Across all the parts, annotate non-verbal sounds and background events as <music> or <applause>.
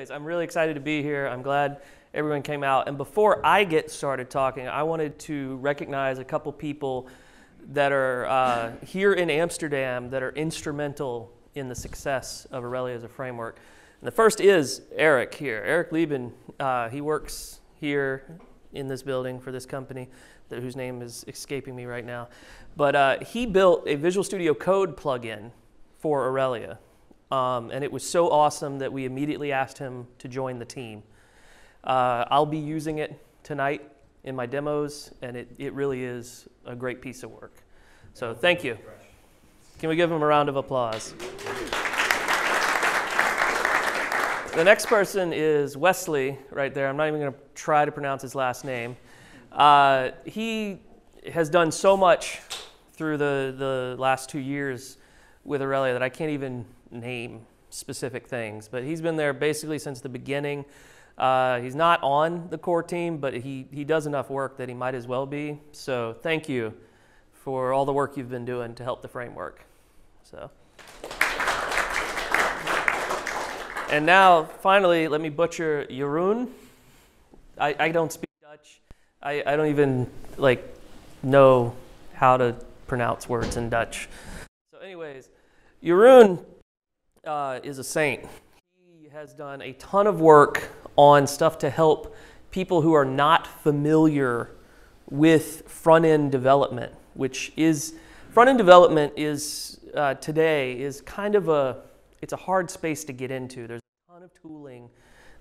anyways, I'm really excited to be here. I'm glad everyone came out. And before I get started talking, I wanted to recognize a couple people that are uh, here in Amsterdam that are instrumental in the success of Aurelia as a framework. And the first is Erik here. Erik Lieben, uh, he works here in this building for this company, that, whose name is escaping me right now. But uh, he built a Visual Studio Code plugin for Aurelia. Um, and it was so awesome that we immediately asked him to join the team. Uh, I'll be using it tonight in my demos, and it, it really is a great piece of work. So thank you. Can we give him a round of applause? The next person is Wesley, right there. I'm not even going to try to pronounce his last name. Uh, he has done so much through the, the last two years with Aurelia that I can't even name specific things. But he's been there basically since the beginning. Uh, he's not on the core team, but he, he does enough work that he might as well be. So thank you for all the work you've been doing to help the framework. So. And now, finally, let me butcher Jeroen. I, I don't speak Dutch. I, I don't even like know how to pronounce words in Dutch. So, anyways, Jeroen uh, is a saint. He has done a ton of work on stuff to help people who are not familiar with front end development, which is front end development is uh, today is kind of a it's a hard space to get into. There's a ton of tooling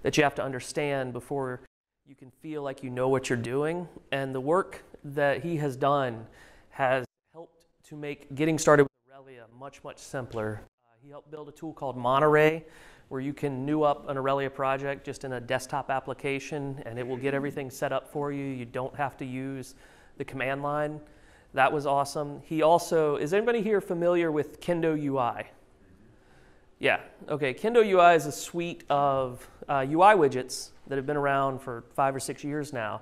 that you have to understand before you can feel like you know what you're doing. And the work that he has done has helped to make getting started with Aurelia much, much simpler. He helped build a tool called Monterey, where you can new up an Aurelia project just in a desktop application and it will get everything set up for you. You don't have to use the command line. That was awesome. He also, is anybody here familiar with Kendo UI? Yeah, okay. Kendo UI is a suite of uh, UI widgets that have been around for five or six years now.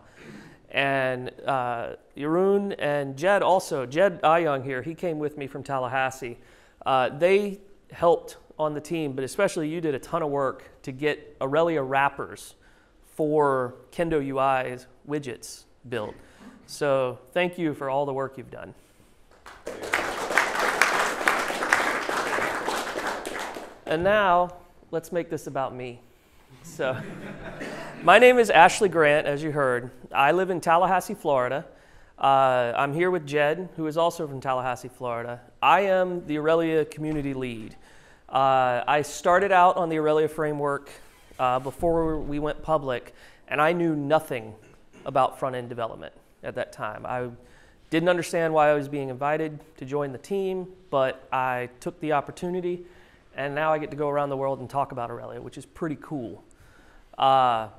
And uh, and Jed also, Jed Ayung here, he came with me from Tallahassee. Uh, they helped on the team, but especially you did a ton of work to get Aurelia wrappers for Kendo UI's widgets built. So thank you for all the work you've done. And now, let's make this about me. So, <laughs> my name is Ashley Grant, as you heard. I live in Tallahassee, Florida. Uh, I'm here with Jed, who is also from Tallahassee, Florida. I am the Aurelia community lead. Uh, I started out on the Aurelia framework uh, before we went public, and I knew nothing about front end development at that time. I didn't understand why I was being invited to join the team, but I took the opportunity and now I get to go around the world and talk about Aurelia, which is pretty cool. Uh,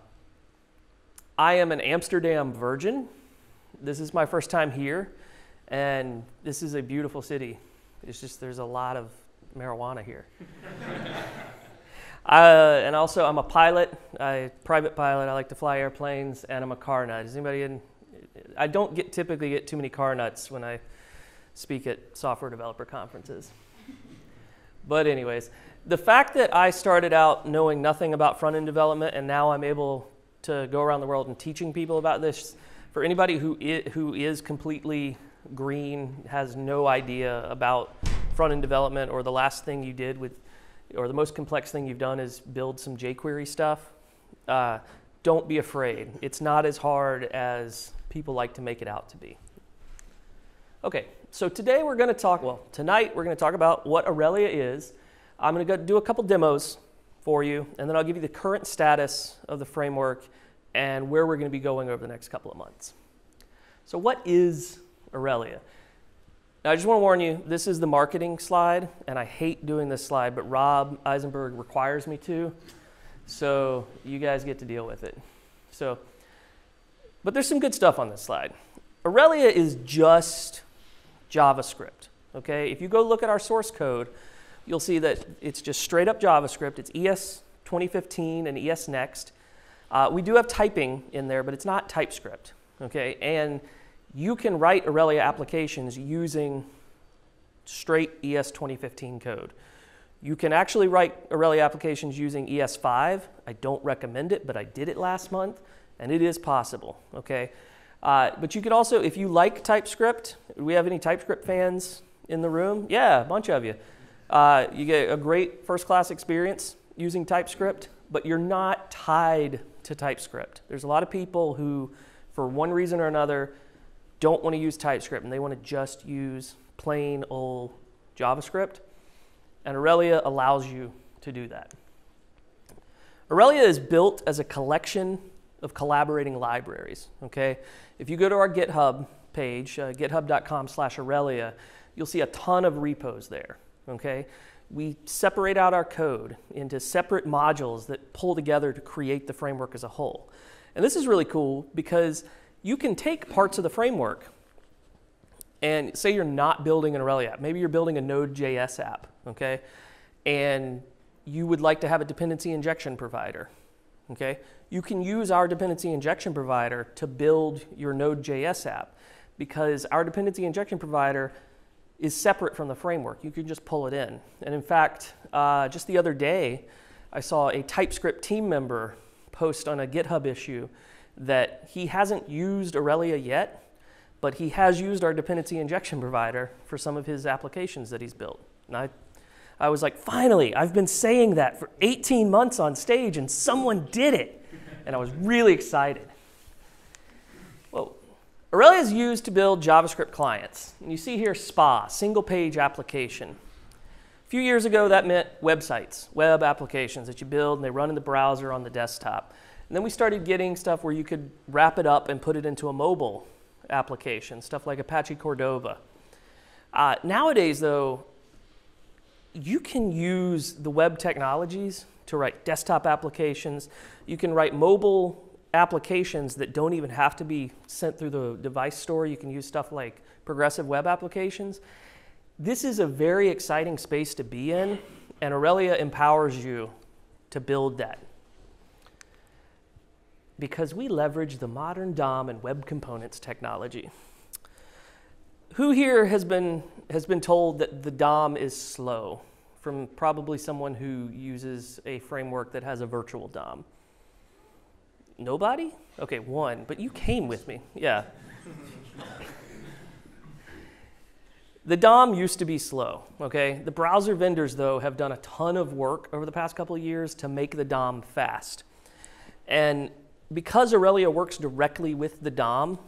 I am an Amsterdam virgin. This is my first time here, and this is a beautiful city. It's just there's a lot of marijuana here. <laughs> uh, and also, I'm a pilot, a private pilot. I like to fly airplanes, and I'm a car nut. Is anybody in? I don't get typically get too many car nuts when I speak at software developer conferences. <laughs> But, anyways, the fact that I started out knowing nothing about front end development and now I'm able to go around the world and teaching people about this, for anybody who is, who is completely green, has no idea about front end development, or the last thing you did with, or the most complex thing you've done is build some jQuery stuff, uh, don't be afraid. It's not as hard as people like to make it out to be. Okay, so today we're going to talk, well, tonight we're going to talk about what Aurelia is. I'm going to do a couple demos for you, and then I'll give you the current status of the framework and where we're going to be going over the next couple of months. So, what is Aurelia? Now, I just want to warn you, this is the marketing slide, and I hate doing this slide, but Rob Eisenberg requires me to, so you guys get to deal with it. So, but there's some good stuff on this slide. Aurelia is just JavaScript. Okay, if you go look at our source code, you'll see that it's just straight up JavaScript. It's ES 2015 and ES Next. Uh, we do have typing in there, but it's not TypeScript. Okay, and you can write Aurelia applications using straight ES 2015 code. You can actually write Aurelia applications using ES5. I don't recommend it, but I did it last month, and it is possible, okay? Uh, but you could also, if you like TypeScript, do we have any TypeScript fans in the room? Yeah, a bunch of you. Uh, you get a great first class experience using TypeScript, but you're not tied to TypeScript. There's a lot of people who, for one reason or another, don't want to use TypeScript and they want to just use plain old JavaScript. And Aurelia allows you to do that. Aurelia is built as a collection of collaborating libraries, okay? If you go to our GitHub page, uh, github.com slash Aurelia, you'll see a ton of repos there, okay? We separate out our code into separate modules that pull together to create the framework as a whole. And this is really cool because you can take parts of the framework and say you're not building an Aurelia app. Maybe you're building a Node.js app, okay? And you would like to have a dependency injection provider, okay? You can use our dependency injection provider to build your Node.js app because our dependency injection provider is separate from the framework. You can just pull it in. And in fact, uh, just the other day, I saw a TypeScript team member post on a GitHub issue that he hasn't used Aurelia yet, but he has used our dependency injection provider for some of his applications that he's built. And I, I was like, finally, I've been saying that for 18 months on stage and someone did it. And I was really excited. Well, Aurelia is used to build JavaScript clients. And you see here SPA, single page application. A few years ago, that meant websites, web applications that you build and they run in the browser on the desktop. And then we started getting stuff where you could wrap it up and put it into a mobile application, stuff like Apache Cordova. Uh, nowadays, though, you can use the web technologies to write desktop applications. You can write mobile applications that don't even have to be sent through the device store. You can use stuff like progressive web applications. This is a very exciting space to be in, and Aurelia empowers you to build that because we leverage the modern DOM and web components technology. Who here has been, has been told that the DOM is slow from probably someone who uses a framework that has a virtual DOM? Nobody? Okay, one, but you came with me. Yeah. the DOM used to be slow, okay? The browser vendors, though, have done a ton of work over the past couple years to make the DOM fast. And because Aurelia works directly with the DOM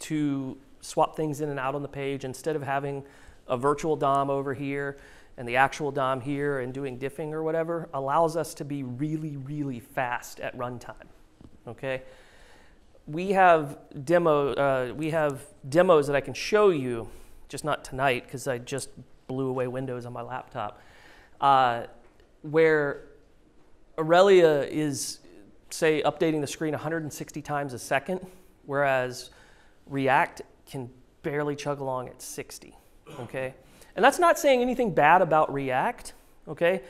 to swap things in and out on the page, instead of having a virtual DOM over here and the actual DOM here and doing diffing or whatever, allows us to be really, really fast at runtime. Okay? We have demo, uh, we have demos that I can show you, just not tonight because I just blew away Windows on my laptop, uh, where Aurelia is say, updating the screen 160 times a second, whereas React can barely chug along at 60, okay? And that's not saying anything bad about React, okay?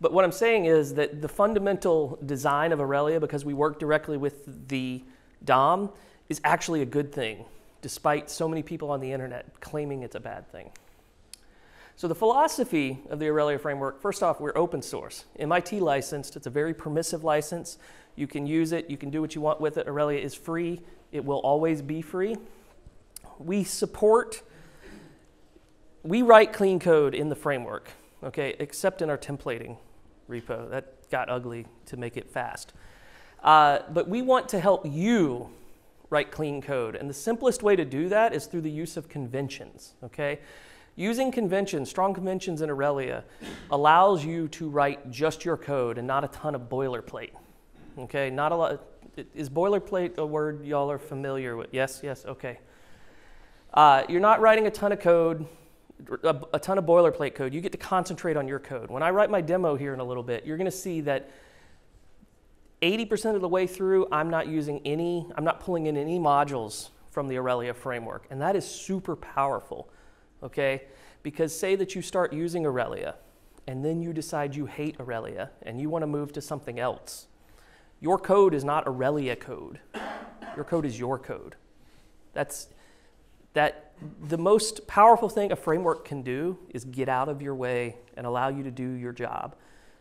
But what I'm saying is that the fundamental design of Aurelia, because we work directly with the DOM, is actually a good thing, despite so many people on the internet claiming it's a bad thing. So the philosophy of the Aurelia framework, first off, we're open source. MIT licensed, it's a very permissive license. You can use it, you can do what you want with it. Aurelia is free, it will always be free. We support, we write clean code in the framework, okay, except in our templating repo. That got ugly to make it fast. Uh, but we want to help you write clean code. And the simplest way to do that is through the use of conventions, okay? Using conventions, strong conventions in Aurelia, allows you to write just your code and not a ton of boilerplate. Okay, not a lot. Is boilerplate a word y'all are familiar with? Yes, yes, okay. Uh, you're not writing a ton of code, a, a ton of boilerplate code. You get to concentrate on your code. When I write my demo here in a little bit, you're going to see that 80% of the way through, I'm not using any, I'm not pulling in any modules from the Aurelia framework. And that is super powerful okay? Because say that you start using Aurelia and then you decide you hate Aurelia and you want to move to something else. Your code is not Aurelia code. Your code is your code. That's that the most powerful thing a framework can do is get out of your way and allow you to do your job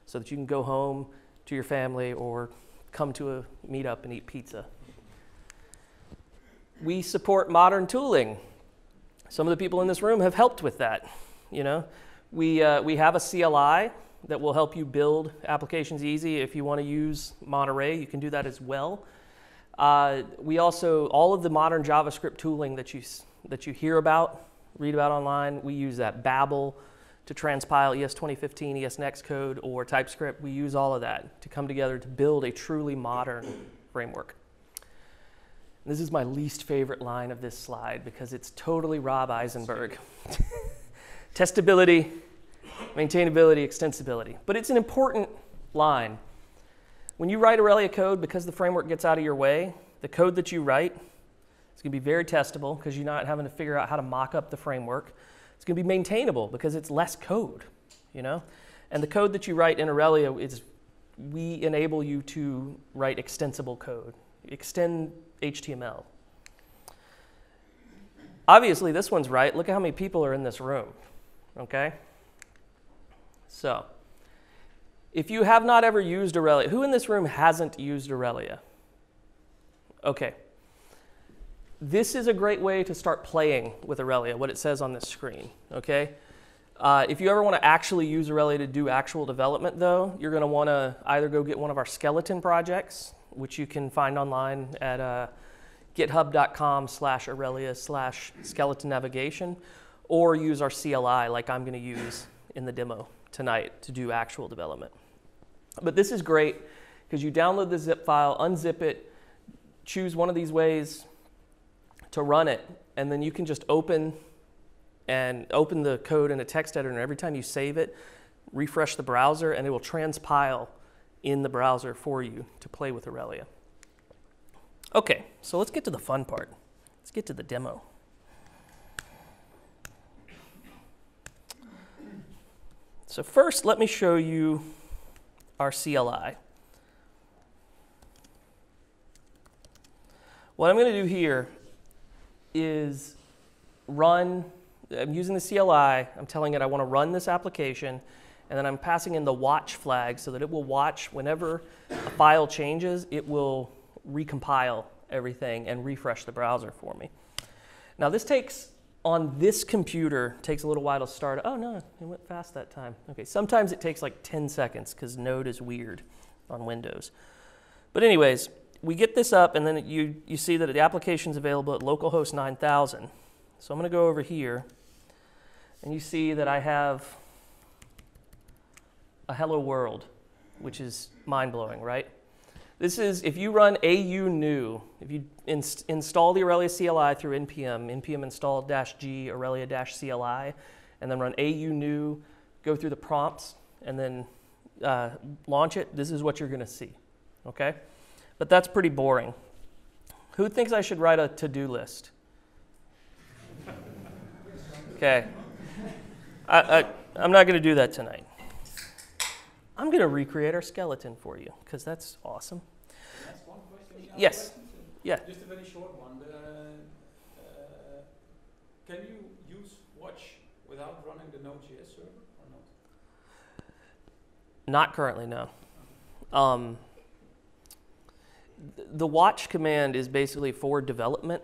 so that you can go home to your family or come to a meetup and eat pizza. We support modern tooling. Some of the people in this room have helped with that. You know, we, uh, we have a CLI that will help you build applications easy. If you want to use Monterey, you can do that as well. Uh, we also, all of the modern JavaScript tooling that you, that you hear about, read about online, we use that. Babel to transpile ES 2015, ES Next code, or TypeScript. We use all of that to come together to build a truly modern framework. This is my least favorite line of this slide because it's totally Rob Eisenberg. <laughs> Testability, maintainability, extensibility. But it's an important line. When you write Aurelia code, because the framework gets out of your way, the code that you write is going to be very testable because you're not having to figure out how to mock up the framework. It's going to be maintainable because it's less code, you know? And the code that you write in Aurelia is we enable you to write extensible code, extend HTML. Obviously, this one's right. Look at how many people are in this room, okay? So, if you have not ever used Aurelia, who in this room hasn't used Aurelia? Okay. This is a great way to start playing with Aurelia, what it says on this screen, okay? Uh, if you ever want to actually use Aurelia to do actual development, though, you're going to want to either go get one of our skeleton projects, which you can find online at uh, github.com slash Aurelia slash skeleton navigation, or use our CLI like I'm going to use in the demo tonight to do actual development. But this is great because you download the zip file, unzip it, choose one of these ways to run it, and then you can just open and open the code in a text editor, and every time you save it, refresh the browser, and it will transpile in the browser for you to play with Aurelia. Okay, so let's get to the fun part. Let's get to the demo. So first, let me show you our CLI. What I'm going to do here is run, I'm using the CLI, I'm telling it I want to run this application, and then I'm passing in the watch flag so that it will watch whenever a file changes, it will recompile everything and refresh the browser for me. Now this takes on this computer takes a little while to start. Oh no, it went fast that time. Okay, sometimes it takes like 10 seconds because Node is weird on Windows. But anyways, we get this up and then you, you see that the application is available at localhost 9000. So I'm going to go over here and you see that I have a hello world, which is mind-blowing, right? This is, if you run AU new, if you inst install the Aurelia CLI through npm, npm install dash g Aurelia dash CLI, and then run AU new, go through the prompts, and then uh, launch it, this is what you're going to see. Okay? But that's pretty boring. Who thinks I should write a to do list? Okay. I, I, I'm not going to do that tonight. I'm going to recreate our skeleton for you because that's awesome. Yes. Yeah. Just a very short one. The, uh, can you use Watch without running the Node.js server or not? Not currently, no. Um, the watch command is basically for development.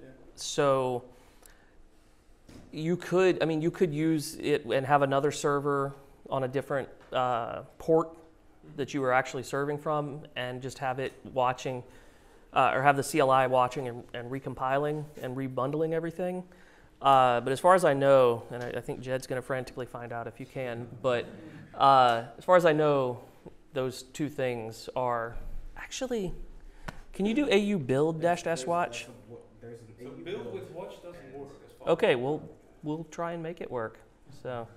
Yeah. So you could, I mean, you could use it and have another server on a different uh, port that you were actually serving from and just have it watching uh, or have the CLI watching and, and recompiling and rebundling everything. Uh, but as far as I know, and I, I think Jed's going to frantically find out if you can, but uh, as far as I know, those two things are actually. Can you do AU build dash dash watch? So build with Watch doesn't work Okay, we'll we'll try and make it work. So,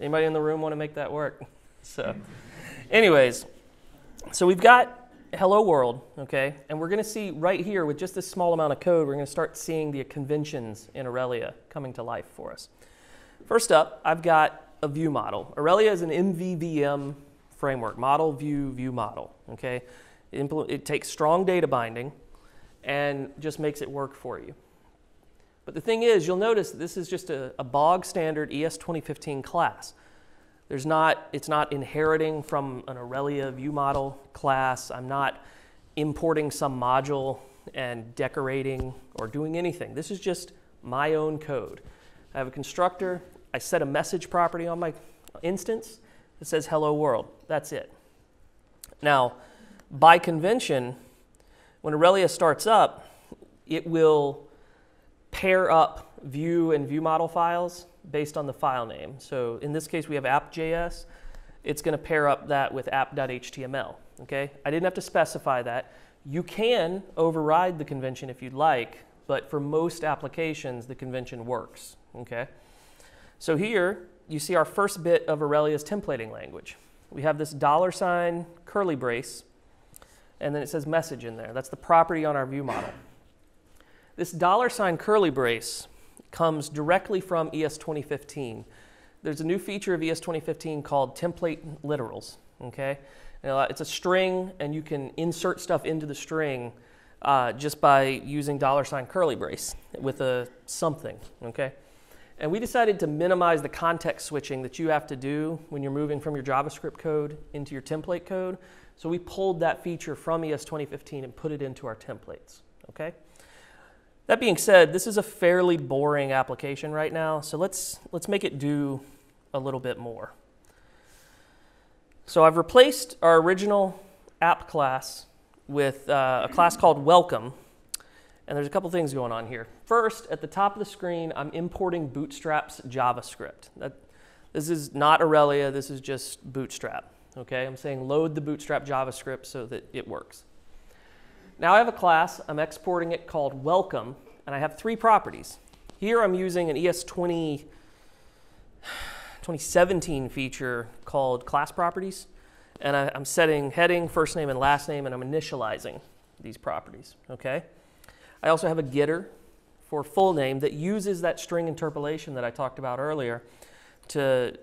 anybody in the room want to make that work? So, anyways, so we've got hello world, okay, and we're going to see right here with just this small amount of code, we're going to start seeing the conventions in Aurelia coming to life for us. First up, I've got a view model. Aurelia is an MVVM framework, model, view, view model, okay. It, takes strong data binding and just makes it work for you. But the thing is, you'll notice this is just a, a bog standard ES 2015 class. There's not, it's not inheriting from an Aurelia view model class. I'm not importing some module and decorating or doing anything. This is just my own code. I have a constructor. I set a message property on my instance that says hello world. That's it. Now, by convention, when Aurelia starts up, it will pair up view and view model files based on the file name. So in this case, we have app.js. It's going to pair up that with app.html. Okay, I didn't have to specify that. You can override the convention if you'd like, but for most applications, the convention works. Okay, so here you see our first bit of Aurelia's templating language. We have this dollar sign curly brace, and then it says message in there. That's the property on our view model. This dollar sign curly brace comes directly from ES 2015. There's a new feature of ES 2015 called template literals. Okay, it's a string, and you can insert stuff into the string uh, just by using dollar sign curly brace with a something. Okay, and we decided to minimize the context switching that you have to do when you're moving from your JavaScript code into your template code. So we pulled that feature from ES 2015 and put it into our templates. Okay. That being said, this is a fairly boring application right now, so let's, let's make it do a little bit more. So I've replaced our original app class with uh, a class called welcome, and there's a couple things going on here. First, at the top of the screen, I'm importing Bootstrap's JavaScript. That, this is not Aurelia, this is just Bootstrap. Okay, I'm saying load the Bootstrap JavaScript so that it works. Now I have a class, I'm exporting it called welcome, and I have three properties. Here I'm using an ES20 2017 feature called class properties, and I, am setting heading, first name, and last name, and I'm initializing these properties, okay? I also have a getter for full name that uses that string interpolation that I talked about earlier to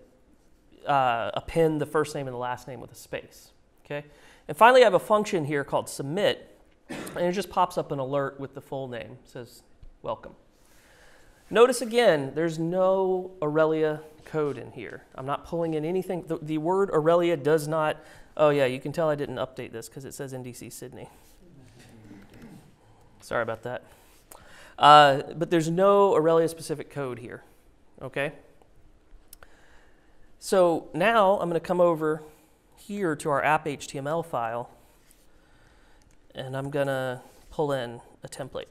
uh, append the first name and the last name with a space, okay? And finally, I have a function here called submit and it just pops up an alert with the full name. It says, welcome. Notice again, there's no Aurelia code in here. I'm not pulling in anything. The, the word Aurelia does not, oh yeah, you can tell I didn't update this because it says NDC Sydney. Sorry about that. Uh, but there's no Aurelia specific code here, okay? So now I'm going to come over here to our app HTML file and I'm gonna pull in a template.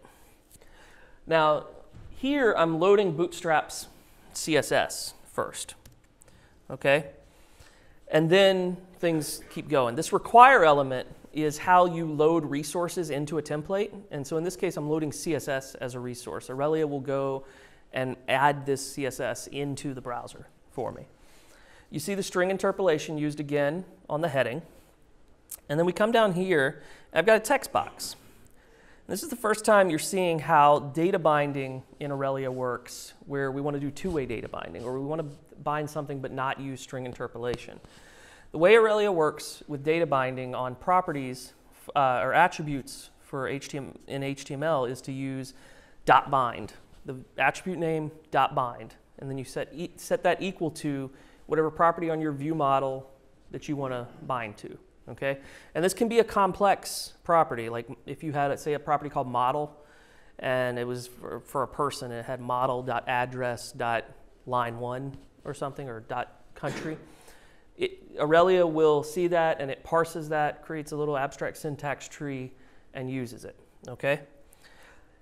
Now, here I'm loading Bootstrap's CSS first, okay? And then things keep going. This require element is how you load resources into a template. And so in this case, I'm loading CSS as a resource. Aurelia will go and add this CSS into the browser for me. You see the string interpolation used again on the heading. And then we come down here, I've got a text box. This is the first time you're seeing how data binding in Aurelia works, where we want to do two-way data binding, or we want to bind something but not use string interpolation. The way Aurelia works with data binding on properties uh, or attributes for HTML, in HTML is to use dot bind, the attribute name dot bind, and then you set, e set that equal to whatever property on your view model that you want to bind to okay? And this can be a complex property, like if you had, say, a property called model, and it was for, for a person, it had model.address.line one or something, or dot country. It, Aurelia will see that and it parses that, creates a little abstract syntax tree, and uses it, okay?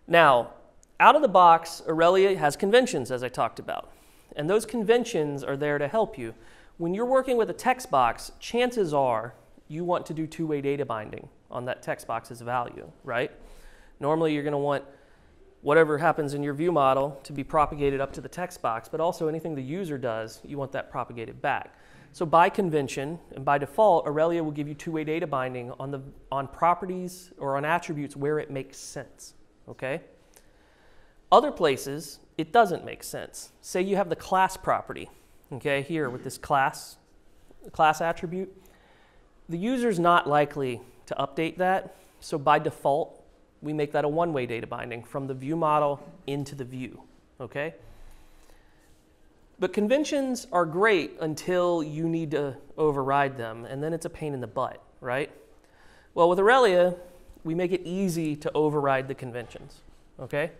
Now, out of the box, Aurelia has conventions, as I talked about. And those conventions are there to help you. When you're working with a text box, chances are you want to do two-way data binding on that text box's value, right? Normally you're going to want whatever happens in your view model to be propagated up to the text box, but also anything the user does, you want that propagated back. So by convention and by default, Aurelia will give you two-way data binding on, the, on properties or on attributes where it makes sense, okay? Other places, it doesn't make sense. Say you have the class property, okay, here with this class, class attribute. The user's not likely to update that, so by default, we make that a one-way data binding from the view model into the view, okay? But conventions are great until you need to override them, and then it's a pain in the butt, right? Well, with Aurelia, we make it easy to override the conventions, okay?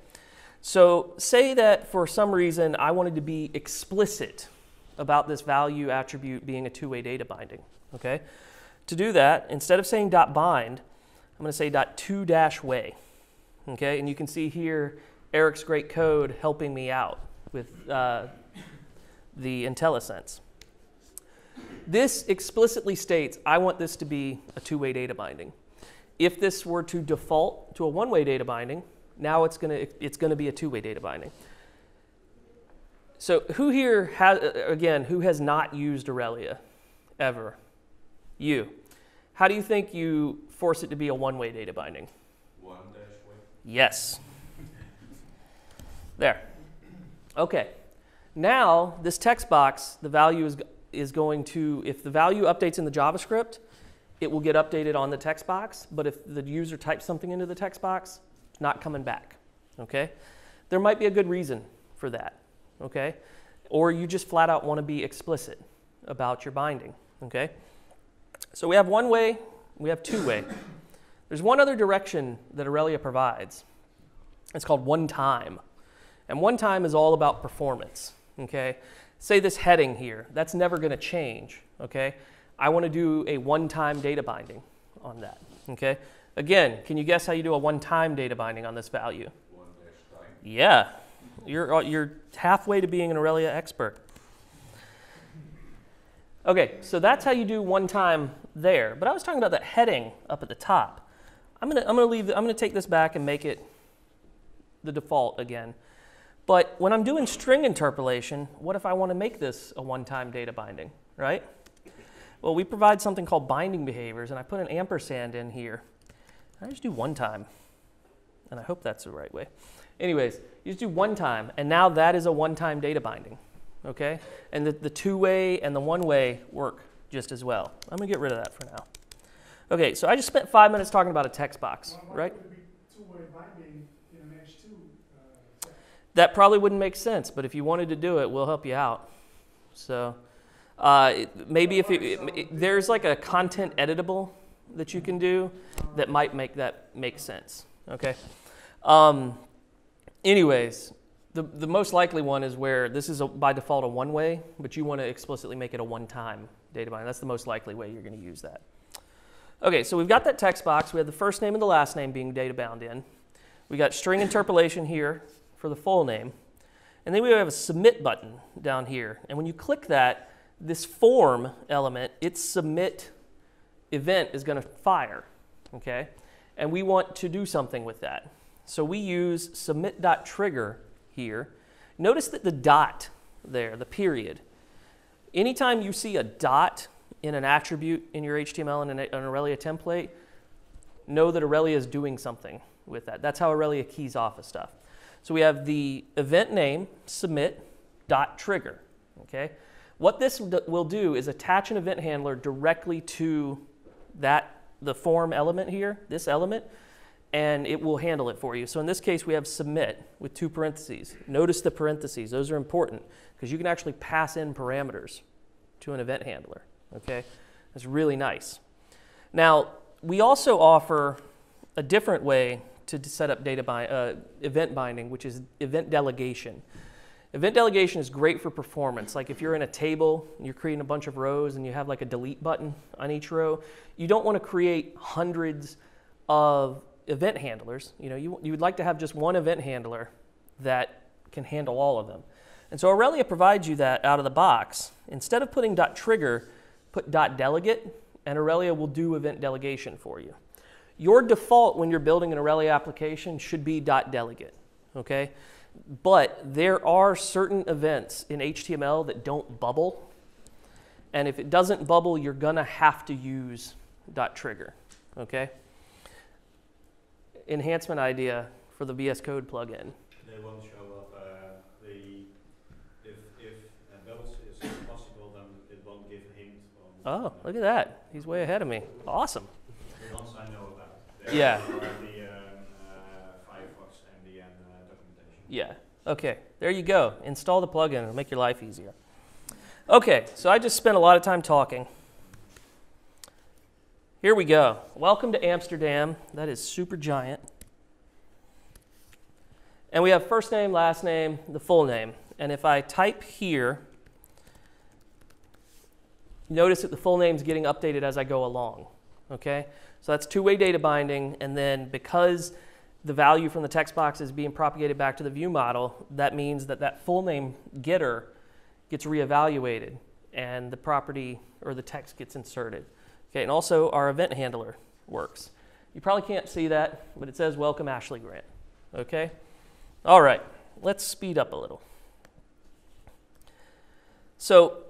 So say that for some reason I wanted to be explicit about this value attribute being a two-way data binding, okay? To do that, instead of saying dot bind, I'm going to say dot two dash way, okay? And you can see here Erik's great code helping me out with uh, the IntelliSense. This explicitly states I want this to be a two-way data binding. If this were to default to a one-way data binding, now it's going to it's going to be a two-way data binding. So who here has again who has not used Aurelia ever? You. How do you think you force it to be a one-way data binding? One dash way. Yes. There. Okay. Now, this text box, the value is, is going to, if the value updates in the JavaScript, it will get updated on the text box. But if the user types something into the text box, it's not coming back. Okay? There might be a good reason for that. Okay? Or you just flat out want to be explicit about your binding. Okay? So we have one way, we have two way. There's one other direction that Aurelia provides. It's called one time. And one time is all about performance, okay? Say this heading here, that's never going to change, okay? I want to do a one-time data binding on that, okay? Again, can you guess how you do a one-time data binding on this value? One time. Yeah, you're, uh, you're halfway to being an Aurelia expert. Okay, so that's how you do one time there. But I was talking about that heading up at the top. I'm gonna, I'm gonna leave, I'm gonna take this back and make it the default again. But when I'm doing string interpolation, what if I want to make this a one-time data binding, right? Well, we provide something called binding behaviors, and I put an ampersand in here. I just do one time, and I hope that's the right way. Anyways, you just do one time, and now that is a one-time data binding, okay? And the, the two-way and the one-way work just as well. I'm gonna get rid of that for now. Okay, so I just spent five minutes talking about a text box, why right? would be two-way binding in an H2? uh. That probably wouldn't make sense, but if you wanted to do it, we'll help you out. So uh, maybe if it, it- it- there's like a content editable that you can do that might make that make sense. Okay. Um, anyways, the, the most likely one is where this is a, by default a one way, but you want to explicitly make it a one time data binding. That's the most likely way you're going to use that. Okay, so we've got that text box. We have the first name and the last name being data bound in. We got string interpolation here for the full name. And then we have a submit button down here. And when you click that, this form element, its submit event is going to fire. Okay? And we want to do something with that. So we use submit.trigger here. Notice that the dot there, the period, anytime you see a dot in an attribute in your HTML and an, an Aurelia template, know that Aurelia is doing something with that. That's how Aurelia keys off of stuff. So we have the event name submit dot trigger. Okay, what this will do is attach an event handler directly to that the form element here, this element, and it will handle it for you. So in this case, we have submit with two parentheses. Notice the parentheses; those are important because you can actually pass in parameters to an event handler. Okay, that's really nice. Now we also offer a different way to set up data bi- uh, event binding, which is event delegation. Event delegation is great for performance. Like if you're in a table, and you're creating a bunch of rows, and you have like a delete button on each row, you don't want to create hundreds of event handlers. You know, you, you would like to have just one event handler that can handle all of them. And so Aurelia provides you that out of the box. Instead of putting .trigger, put .delegate, and Aurelia will do event delegation for you. Your default when you're building an Aurelia application should be .delegate, okay? But there are certain events in HTML that don't bubble. And if it doesn't bubble, you're gonna have to use .trigger, okay? Enhancement idea for the VS Code plugin. They won't show up. Uh, the if if uh, those is possible, then it won't give a hint. On, Oh, look at that. He's way ahead of me. Awesome. The ones I know about. Yeah. The um, Yeah. Okay. There you go. Install the plugin. It'll make your life easier. Okay. So I just spent a lot of time talking. Here we go. Welcome to Amsterdam. That is super giant. And we have first name, last name, the full name. And if I type here, notice that the full name is getting updated as I go along. Okay? So that's two way data binding. And then because the value from the text box is being propagated back to the view model, that means that that full name getter gets reevaluated and the property or the text gets inserted. Okay, and also our event handler works. You probably can't see that, but it says welcome Ashley Grant. Okay? All right, let's speed up a little. So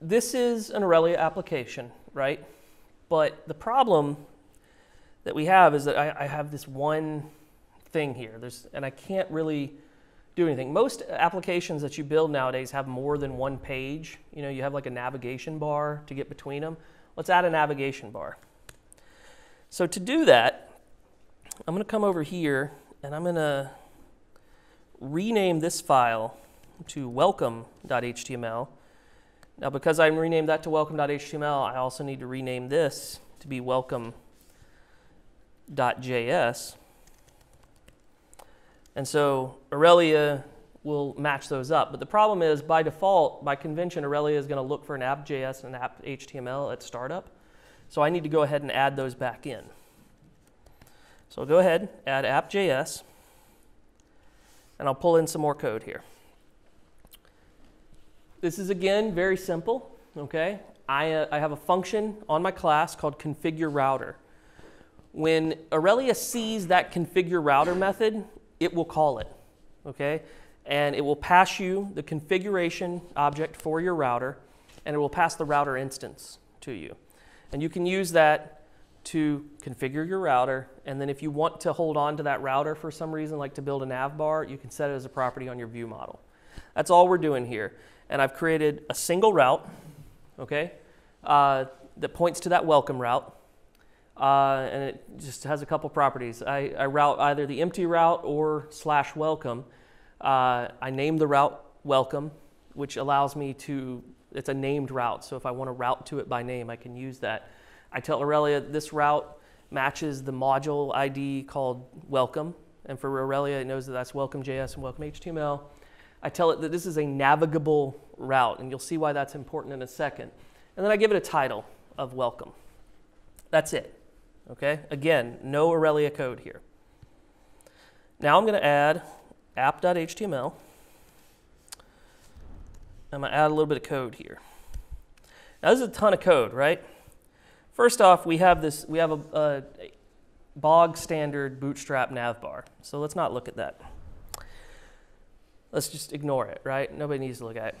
this is an Aurelia application, right? But the problem that we have is that I, I have this one thing here. There's, and I can't really do anything. Most applications that you build nowadays have more than one page. You know, you have like a navigation bar to get between them. Let's add a navigation bar. So to do that, I'm going to come over here and I'm going to rename this file to welcome.html. Now, because I renamed that to welcome.html, I also need to rename this to be welcome.js. And so Aurelia will match those up. But the problem is, by default, by convention, Aurelia is going to look for an app.js and an app.html at startup. So I need to go ahead and add those back in. So I'll go ahead, add app.js, and I'll pull in some more code here. This is again very simple, okay? I, uh, I have a function on my class called configure router. When Aurelia sees that configure router method, it will call it, okay? And it will pass you the configuration object for your router, and it will pass the router instance to you. And you can use that to configure your router, and then if you want to hold on to that router for some reason, like to build a nav bar, you can set it as a property on your view model. That's all we're doing here. And I've created a single route, okay, uh, that points to that welcome route. Uh, and it just has a couple properties. I, I, route either the empty route or slash welcome. Uh, I name the route welcome, which allows me to, it's a named route. So if I want to route to it by name, I can use that. I tell Aurelia this route matches the module ID called welcome. And for Aurelia, it knows that that's welcome.js and welcome HTML. I tell it that this is a navigable route, and you'll see why that's important in a second. And then I give it a title of welcome. That's it. Okay? Again, no Aurelia code here. Now I'm going to add app.html. I'm going to add a little bit of code here. Now this is a ton of code, right? First off, we have this, we have a, a bog standard bootstrap navbar. So let's not look at that. Let's just ignore it, right? Nobody needs to look at it.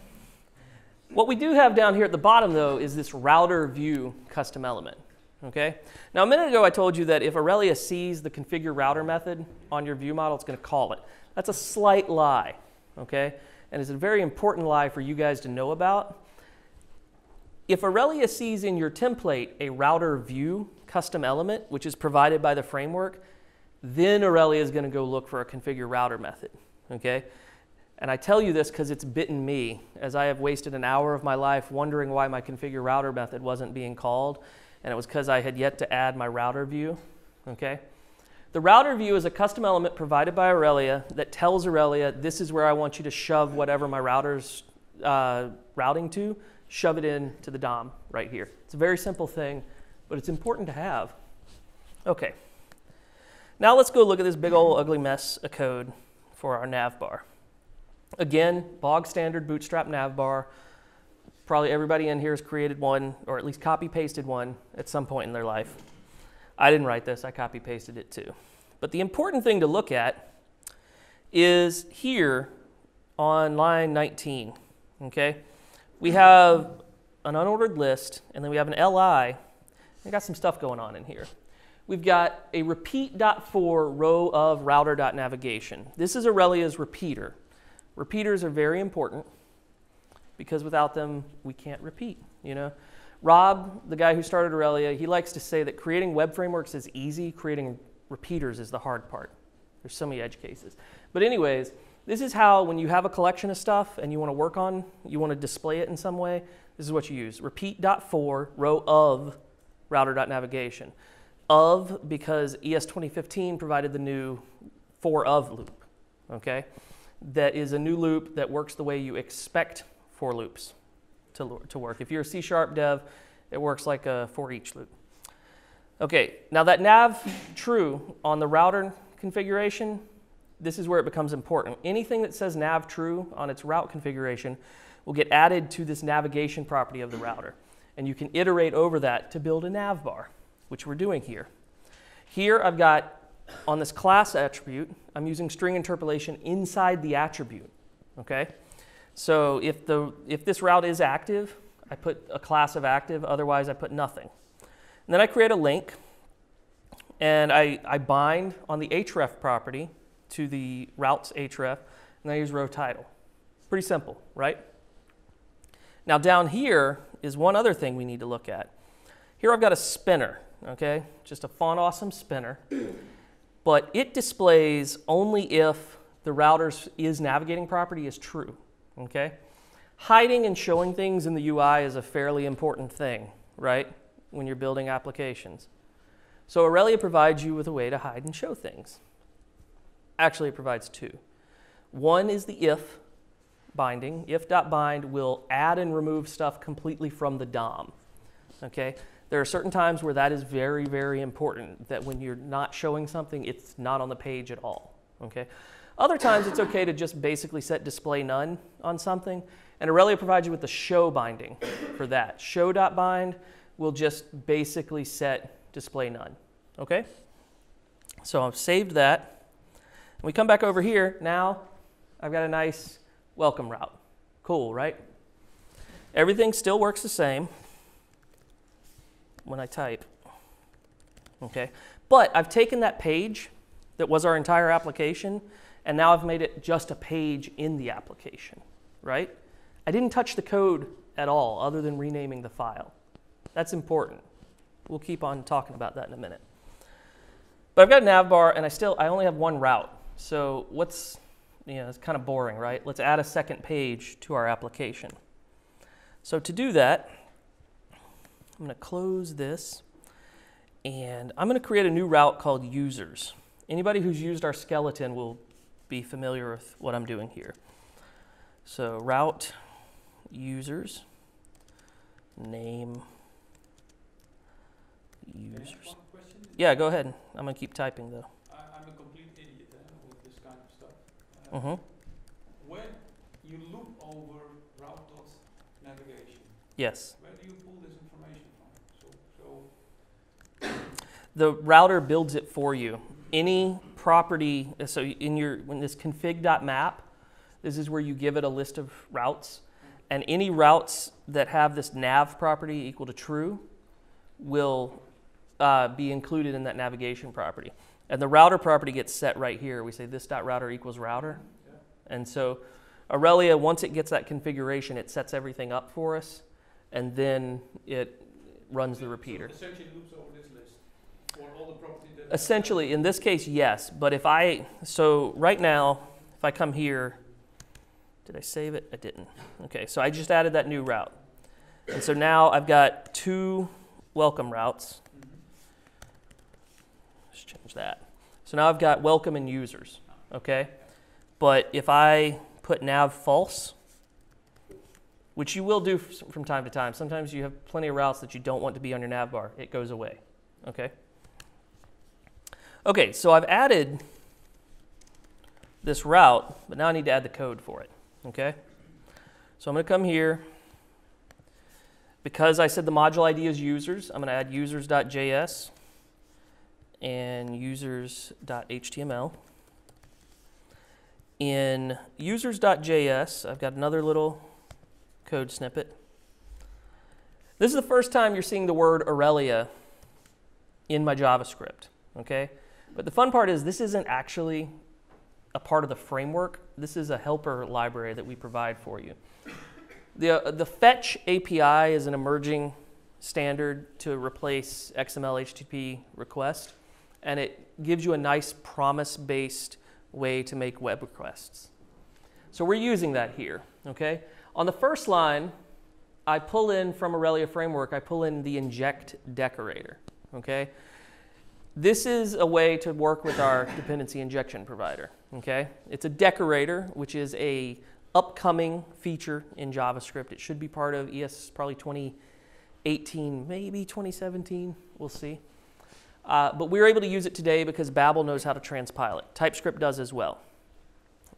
What we do have down here at the bottom, though, is this router view custom element. Okay? Now, a minute ago, I told you that if Aurelia sees the configure router method on your view model, it's going to call it. That's a slight lie. Okay? And it's a very important lie for you guys to know about if Aurelia sees in your template a router view custom element, which is provided by the framework, then Aurelia is going to go look for a configure router method. Okay? And I tell you this because it's bitten me, as I have wasted an hour of my life wondering why my configure router method wasn't being called, and it was because I had yet to add my router view. Okay? The router view is a custom element provided by Aurelia that tells Aurelia this is where I want you to shove whatever my router's uh, routing to shove it in to the DOM right here. It's a very simple thing, but it's important to have. Okay. Now let's go look at this big old ugly mess of code for our nav bar. Again, bog standard bootstrap navbar. Probably everybody in here has created one, or at least copy pasted one at some point in their life. I didn't write this, I copy pasted it too. But the important thing to look at is here on line 19. Okay? we have an unordered list, and then we have an li. We got some stuff going on in here. We've got a repeat.for row of router.navigation. This is Aurelia's repeater. Repeaters are very important because without them, we can't repeat, you know? Rob, the guy who started Aurelia, he likes to say that creating web frameworks is easy, creating repeaters is the hard part. There's so many edge cases. But anyways, This is how, when you have a collection of stuff and you want to work on, you want to display it in some way, this is what you use. Repeat dot for row of router.navigation. Of because ES 2015 provided the new for of loop. Okay? That is a new loop that works the way you expect for loops to, to work. If you're a C sharp dev, it works like a for each loop. Okay, now that nav true on the router configuration, this is where it becomes important. Anything that says nav true on its route configuration will get added to this navigation property of the router. And you can iterate over that to build a nav bar, which we're doing here. Here I've got on this class attribute, I'm using string interpolation inside the attribute. Okay? So if the if this route is active, I put a class of active, otherwise I put nothing. And then I create a link and I, I bind on the href property to the routes href, and I use row title. Pretty simple, right? Now down here is one other thing we need to look at. Here I've got a spinner, okay? Just a font awesome spinner. But it displays only if the router's is navigating property is true, okay? Hiding and showing things in the UI is a fairly important thing, right? When you're building applications. So Aurelia provides you with a way to hide and show things. Actually, it provides two. One is the if binding. If.bind will add and remove stuff completely from the DOM. Okay? There are certain times where that is very, very important, that when you're not showing something, it's not on the page at all. Okay? Other times it's okay to just basically set display none on something, and Aurelia provides you with the show binding for that. Show.bind will just basically set display none. Okay? So I've saved that. We come back over here. Now I've got a nice welcome route. Cool, right? Everything still works the same when I type. Okay? But I've taken that page that was our entire application and now I've made it just a page in the application, right? I didn't touch the code at all other than renaming the file. That's important. We'll keep on talking about that in a minute. But I've got a nav bar and I still I only have one route. So what's you know, it's kind of boring, right? Let's add a second page to our application. So to do that, I'm going to close this and I'm going to create a new route called users. Anybody who's used our skeleton will be familiar with what I'm doing here. So route users name Can I ask users. Yeah, go ahead. I'm going to keep typing though. I, I'm a complete idiot eh, with this kind of stuff. Uh, Mhm. When you loop over route navigation, Yes. where do you pull this information from? So, so The router builds it for you. Any property, so in your, when this config.map, this is where you give it a list of routes. And any routes that have this nav property equal to true will uh, be included in that navigation property. And the router property gets set right here. We say this dot router equals router. And so Aurelia, once it gets that configuration, it sets everything up for us, and then it runs the So- so repeater. essentially loops over this list for all the property that. Essentially, in this case, yes. But if I, so right now, if I come here, did I save it? I didn't. Okay, so I just added that new route. And so now I've got two welcome routes. Let's change that. So now I've got welcome and users, okay? But if I put nav false, which you will do from time to time, sometimes you have plenty of routes that you don't want to be on your nav bar, it goes away, okay? Okay, so I've added this route, but now I need to add the code for it, okay? So I'm going to come here. Because I said the module ID is users, I'm going to add users.js and users.html. In users.js, I've got another little code snippet. This is the first time you're seeing the word Aurelia in my JavaScript, okay? But the fun part is this isn't actually a part of the framework. This is a helper library that we provide for you. The, uh, the fetch API is an emerging standard to replace XML HTTP request, and it gives you a nice promise-based way to make web requests. So we're using that here, okay? On the first line, I pull in from Aurelia Framework, I pull in the inject decorator, okay? This is a way to work with our dependency injection provider, okay? It's a decorator, which is a upcoming feature in JavaScript. It should be part of ES probably 2018, maybe 2017, we'll see. Uh, but we are able to use it today because Babel knows how to transpile it. TypeScript does as well.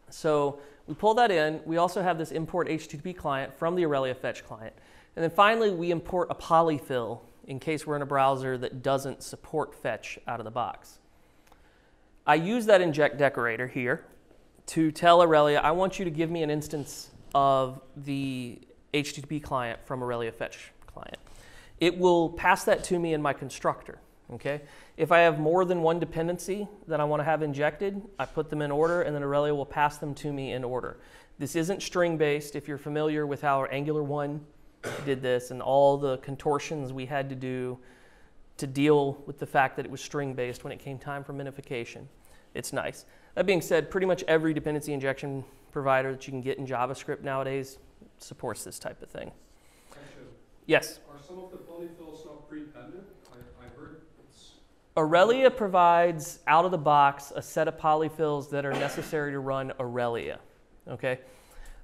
So we pull that in. We also have this import HTTP client from the Aurelia Fetch client. And then finally, we import a polyfill in case we're in a browser that doesn't support fetch out of the box. I use that inject decorator here to tell Aurelia, I want you to give me an instance of the HTTP client from Aurelia Fetch client. It will pass that to me in my constructor. Okay? If I have more than one dependency that I want to have injected, I put them in order and then Aurelia will pass them to me in order. This isn't string based. If you're familiar with how Angular 1 did this and all the contortions we had to do to deal with the fact that it was string based when it came time for minification, it's nice. That being said, pretty much every dependency injection provider that you can get in JavaScript nowadays supports this type of thing. Question, Yes. are some of the polyfills not pre-appended? I, I heard it's, Aurelia provides out of the box a set of polyfills that are necessary to run Aurelia. Okay.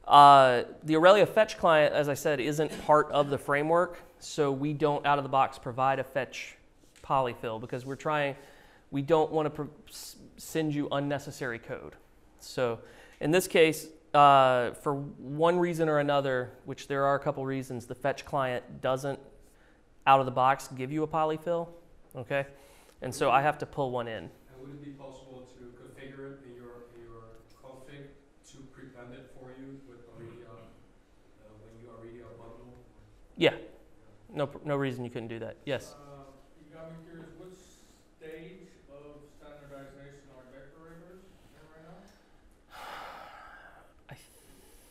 Uh, the Aurelia fetch client, as I said, isn't part of the framework, so we don't out of the box provide a fetch polyfill because we're trying, we don't want to send you unnecessary code. So in this case, uh, for one reason or another, which there are a couple reasons, the fetch client doesn't out of the box give you a polyfill. Okay. And so I have to pull one in. and would it be possible to configure it in your, in your config to prepend it for you with Aurelia, uh, when you Aurelia bundle? Yeah. No, no reason you couldn't do that. Yes. Uh, You got me curious, what stage of standardization are decorators in right now? <sighs> I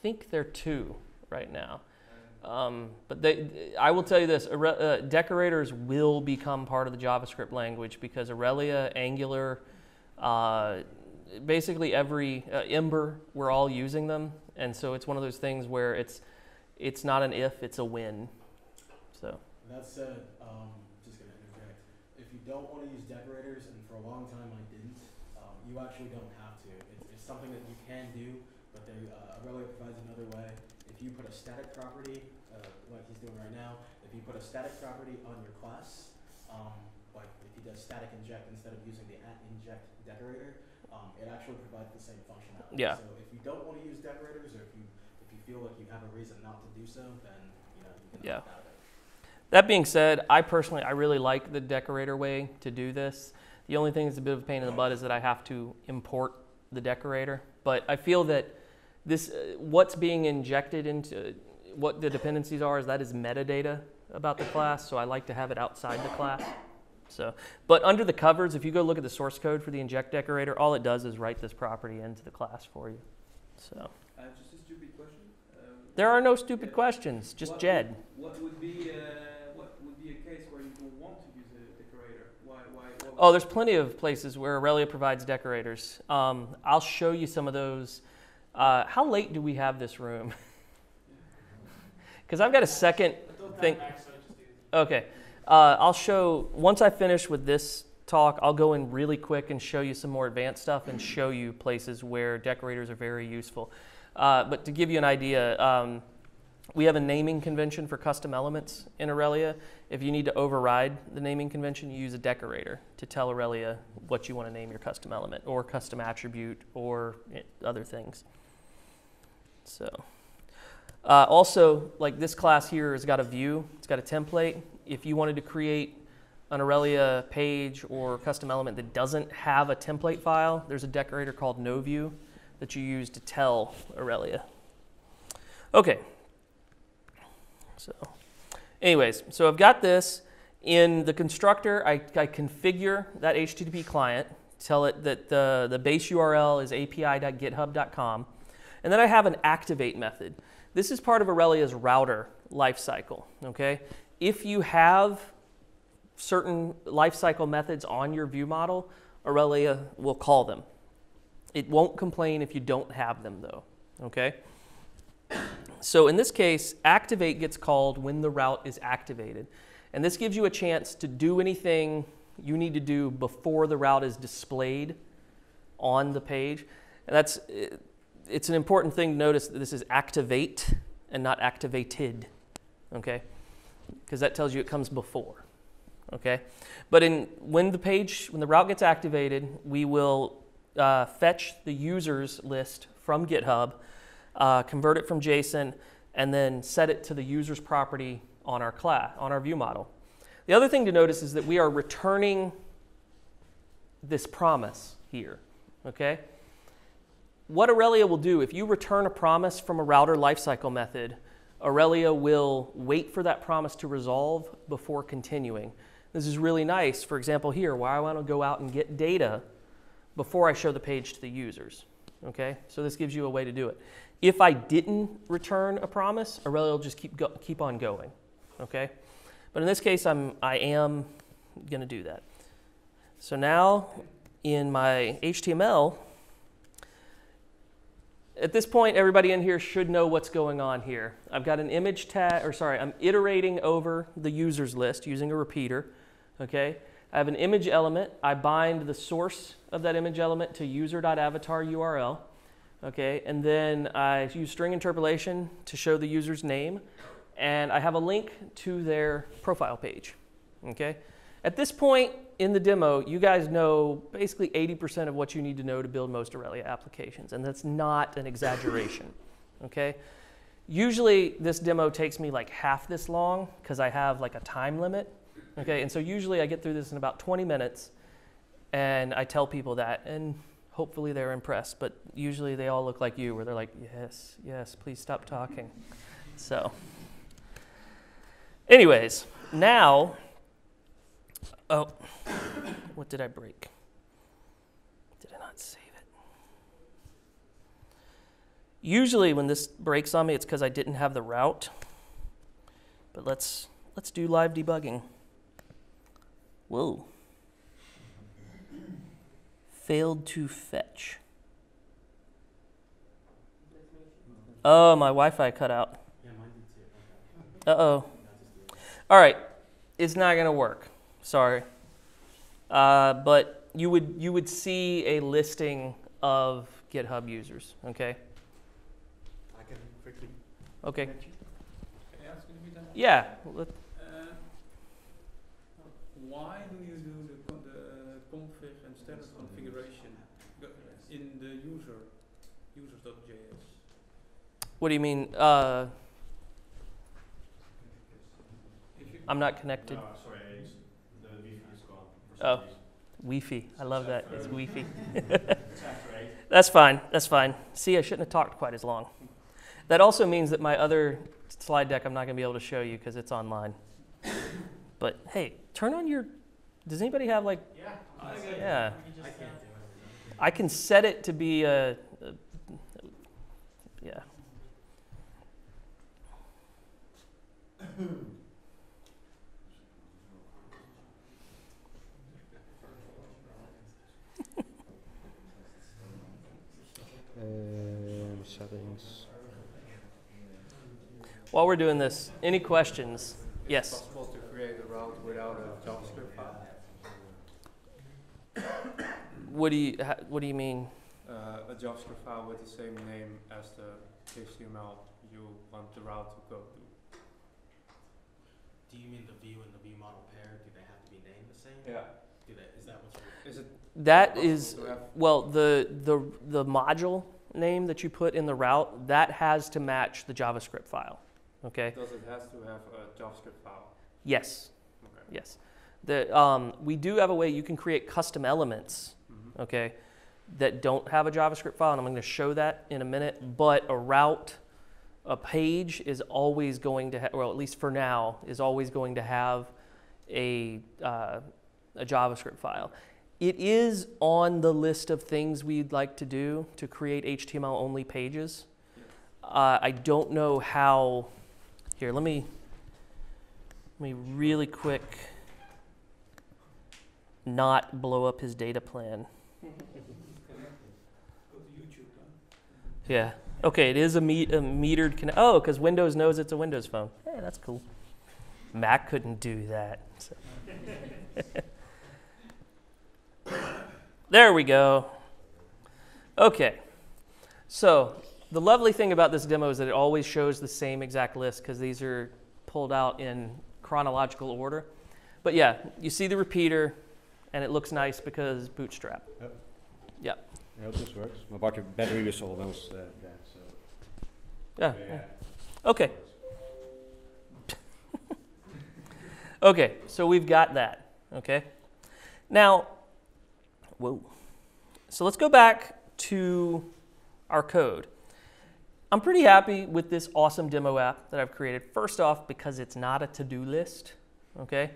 think they're two right now. Um, but they, I will tell you this: uh, decorators will become part of the JavaScript language because Aurelia, Angular, uh, basically every uh, Ember, we're all using them, and so it's one of those things where it's it's not an if, it's a win. So That said, um, just gonna interject. If you don't want to use decorators, and for a long time I didn't, um, you actually don't have to. It's, it's something that you can do, but they, uh, Aurelia provides another way. If you put a static property, uh, like he's doing right now, if you put a static property on your class, um, like if he does static inject instead of using the at inject decorator, um, it actually provides the same functionality. Yeah. So if you don't want to use decorators, or if you if you feel like you have a reason not to do so, then you know you can Yeah. opt out. That being said, I personally I really like the decorator way to do this. The only thing that's a bit of a pain in the butt is that I have to import the decorator. But I feel that this uh, what's being injected into what the dependencies are is that is metadata about the class. So I like to have it outside the class. So, but under the covers, if you go look at the source code for the inject decorator, all it does is write this property into the class for you. So Uh, just a stupid question. Um, there are no stupid questions, just What Jed. What would be, uh, what would be a case where you don't want to use a decorator? Why, why, what? Oh, there's plenty of places where Aurelia provides decorators. Um, I'll show you some of those. Uh, how late do we have this room? <laughs> Because I've got a second thing. Okay. Uh, I'll show, once I finish with this talk, I'll go in really quick and show you some more advanced stuff and show you places where decorators are very useful. Uh, but to give you an idea, um, we have a naming convention for custom elements in Aurelia. If you need to override the naming convention, you use a decorator to tell Aurelia what you want to name your custom element or custom attribute or eh, other things. So, uh, also, like this class here has got a view, it's got a template. If you wanted to create an Aurelia page or custom element that doesn't have a template file, there's a decorator called noView that you use to tell Aurelia. Okay. So, anyways, so I've got this. In the constructor, I, I configure that HTTP client, tell it that the, the base URL is api.github.com, and then I have an activate method. This is part of Aurelia's router lifecycle, okay? If you have certain lifecycle methods on your view model, Aurelia will call them. It won't complain if you don't have them, though. Okay? So in this case, activate gets called when the route is activated. And this gives you a chance to do anything you need to do before the route is displayed on the page. And that's it's an important thing to notice that this is activate and not activated. Okay? Because that tells you it comes before. Okay? But in when the page when the route gets activated, we will uh, fetch the users list from GitHub, uh, convert it from JSON, and then set it to the user's property on our class, on our view model. The other thing to notice is that we are returning this promise here, okay? What Aurelia will do, if you return a promise from a router lifecycle method, Aurelia will wait for that promise to resolve before continuing. This is really nice. For example, here, where I want to go out and get data before I show the page to the users. Okay, so this gives you a way to do it. If I didn't return a promise, Aurelia will just keep, go, keep on going. Okay, but in this case, I'm, I am going to do that. So now in my HTML, at this point, everybody in here should know what's going on here. I've got an image tag, or sorry, I'm iterating over the users list using a repeater. Okay, I have an image element. I bind the source of that image element to user.avatar URL. Okay, and then I use string interpolation to show the user's name, and I have a link to their profile page. Okay, at this point in the demo, you guys know basically 80% of what you need to know to build most Aurelia applications, and that's not an exaggeration. Okay, usually this demo takes me like half this long because I have like a time limit. Okay, and so usually I get through this in about 20 minutes, and I tell people that, and hopefully they're impressed. But usually they all look like you, where they're like, "Yes, yes, please stop talking." So, anyways, now, oh, what did I break? Did I not save it? Usually, when this breaks on me, it's because I didn't have the route. But let's let's do live debugging. Whoa. Failed to fetch. Oh, my Wi Fi cut out. Yeah, mine did too. Uh oh. All right. It's not going to work. Sorry. Uh, but you would, you would see a listing of GitHub users, okay? I can quickly. Okay. Can I ask you a bit? Yeah. let- Uh, why do you do the, con- the config and standard configuration go- in the user users.js? What do you mean? Uh, I'm not connected. No, sorry, the Wi-Fi is gone. Oh. Wi-Fi. I love that. It's Wi-Fi. It's after <laughs> eight. That's fine. That's fine. See, I shouldn't have talked quite as long. That also means that my other slide deck I'm not going to be able to show you because it's online. But hey, turn on your. Does anybody have like? Yeah. Yeah. I can't do it. I can set it to be a. a yeah. Um, settings. While we're doing this, any questions? Yes. possible to create a route without a JavaScript file? <coughs> What do you What do you mean? Uh, a JavaScript file with the same name as the HTML you want the route to go to. Do you mean the view and the view model pair? Do they have to be named the same? Yeah. Do they, is that what's? Is it That possible is to have well the the the module name that you put in the route that has to match the JavaScript file. Okay. Does it has to have a JavaScript file? Yes. Okay. Yes. The, um, we do have a way you can create custom elements, Mm-hmm. okay, that don't have a JavaScript file, and I'm going to show that in a minute. But a route, a page is always going to have, well, at least for now, is always going to have a, uh, a JavaScript file. It is on the list of things we'd like to do to create HTML only pages. Uh, I don't know how. Here, let me let me really quick not blow up his data plan. <laughs> Go to YouTube. Huh? Yeah. Okay, it is a, me- a metered conne- Oh, because Windows knows it's a Windows phone. Hey, that's cool. Mac couldn't do that. so. <laughs> there we go. Okay. So, the lovely thing about this demo is that it always shows the same exact list because these are pulled out in chronological order. But yeah, you see the repeater, and it looks nice because bootstrap. Yep. Yep. I hope this works. My battery, is almost uh. Yeah. Okay. <laughs> okay, so we've got that. Okay. Now, whoa. So let's go back to our code. I'm pretty happy with this awesome demo app that I've created. First off, because it's not a to-do list. Okay.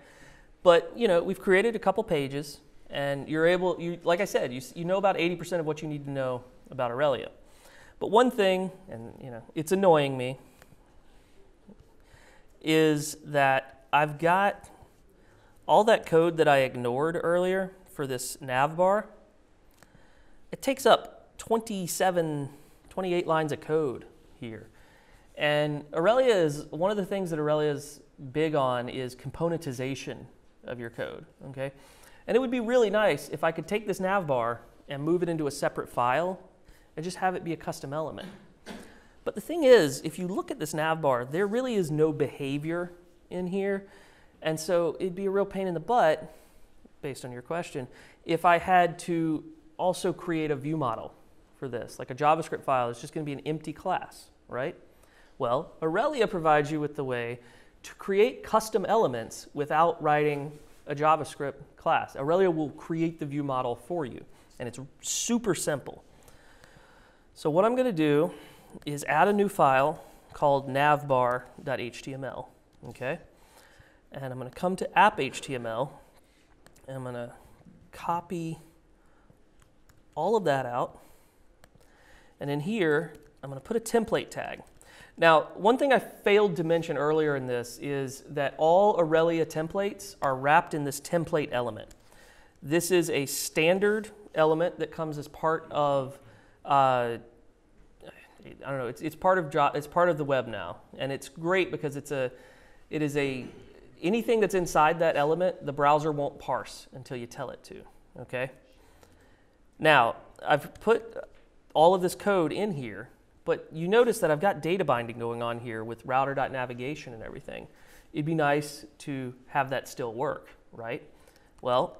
But you know, we've created a couple pages, and you're able. You, like I said, you, you know about 80% of what you need to know about Aurelia. But one thing, and you know, it's annoying me, is that I've got all that code that I ignored earlier for this nav bar. It takes up 27, 28 lines of code here. And Aurelia is one of the things that Aurelia is big on is componentization of your code, okay? And it would be really nice if I could take this nav bar and move it into a separate file and just have it be a custom element. But the thing is, if you look at this nav bar, there really is no behavior in here. And so it'd be a real pain in the butt, based on your question, if I had to also create a view model for this. Like a JavaScript file is just going to be an empty class, right? Well, Aurelia provides you with the way to create custom elements without writing a JavaScript class. Aurelia will create the view model for you, and it's super simple. So what I'm going to do is add a new file called navbar.html, okay? And I'm going to come to app.html, and I'm going to copy all of that out. And in here, I'm going to put a template tag. Now, one thing I failed to mention earlier in this is that all Aurelia templates are wrapped in this template element. This is a standard element that comes as part of, uh, I don't know, it's, it's part of it's part of the web now, and it's great because it's a, it is a, anything that's inside that element, the browser won't parse until you tell it to. Okay. Now, I've put all of this code in here, but you notice that I've got data binding going on here with router.navigation and everything. It'd be nice to have that still work, right? Well,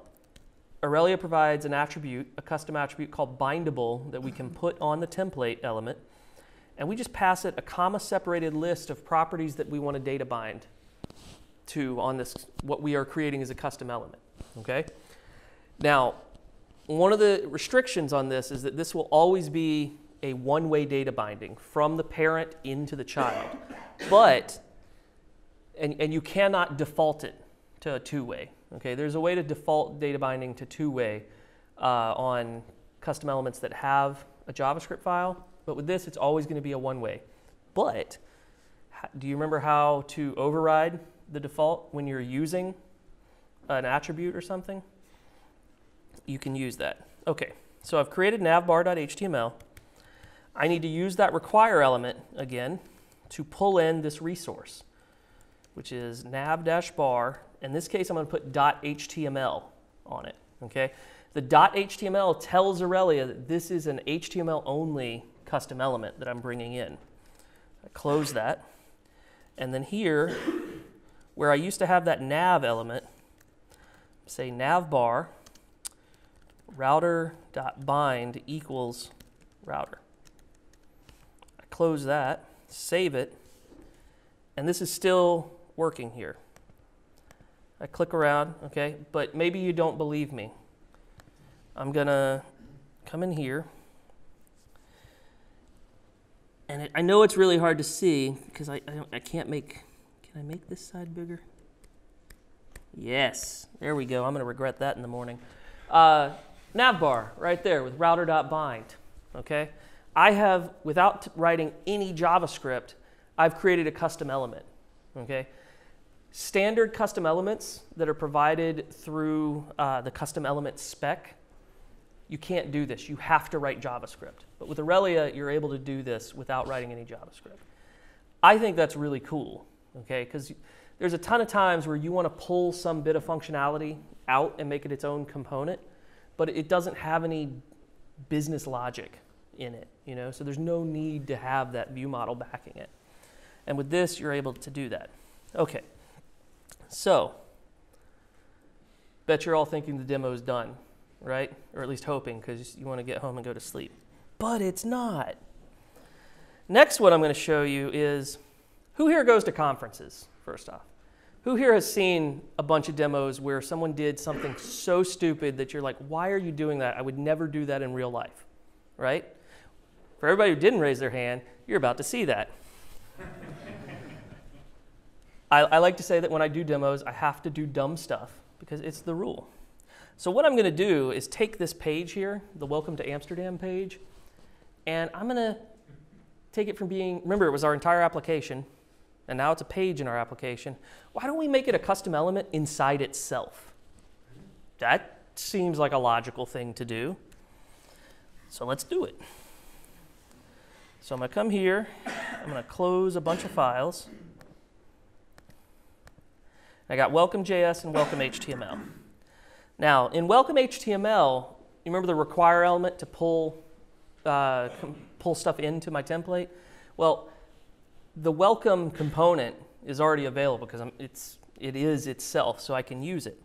Aurelia provides an attribute, a custom attribute called bindable that we can put on the template element, and we just pass it a comma separated list of properties that we want to data bind to on this, what we are creating as a custom element, okay? Now, one of the restrictions on this is that this will always be a one-way data binding from the parent into the child. But, and, and you cannot default it to a two-way. Okay, there's a way to default data binding to two-way uh, on custom elements that have a JavaScript file, but with this, it's always going to be a one-way. But do you remember how to override the default when you're using an attribute or something? You can use that. Okay, so I've created navbar.html. I need to use that require element again to pull in this resource, which is nav-bar. In this case, I'm going to put .html on it. Okay, the .html tells Aurelia that this is an HTML only custom element that I'm bringing in. I close that, and then here, where I used to have that nav element, say navbar router.bind equals router. I close that, save it, and this is still working here. I click around, okay, but maybe you don't believe me. I'm gonna come in here, and it, I know it's really hard to see because I, I, I can't make, can I make this side bigger? Yes, there we go. I'm gonna regret that in the morning. Uh, navbar right there with router.bind. Okay, I have without writing any JavaScript, I've created a custom element. Okay, standard custom elements that are provided through uh, the custom element spec. You can't do this. You have to write JavaScript. But with Aurelia, you're able to do this without writing any JavaScript. I think that's really cool, okay? Because there's a ton of times where you want to pull some bit of functionality out and make it its own component, but it doesn't have any business logic in it, you know? So there's no need to have that view model backing it. And with this, you're able to do that. Okay, so bet you're all thinking the demo is done, right? Or at least hoping because you want to get home and go to sleep. But it's not. Next, what I'm going to show you is who here goes to conferences, first off? Who here has seen a bunch of demos where someone did something so stupid that you're like, why are you doing that? I would never do that in real life, right? For everybody who didn't raise their hand, you're about to see that. <laughs> I, I like to say that when I do demos, I have to do dumb stuff because it's the rule. So what I'm going to do is take this page here, the Welcome to Amsterdam page, and I'm going to take it from being, remember it was our entire application, and now it's a page in our application. Why don't we make it a custom element inside itself? That seems like a logical thing to do. So let's do it. So I'm going to come here, I'm going to close a bunch of files. I got welcome.js and welcome HTML. Now, in welcome HTML, you remember the require element to pull, uh, pull stuff into my template? Well, the welcome component is already available because it's, it is itself, so I can use it.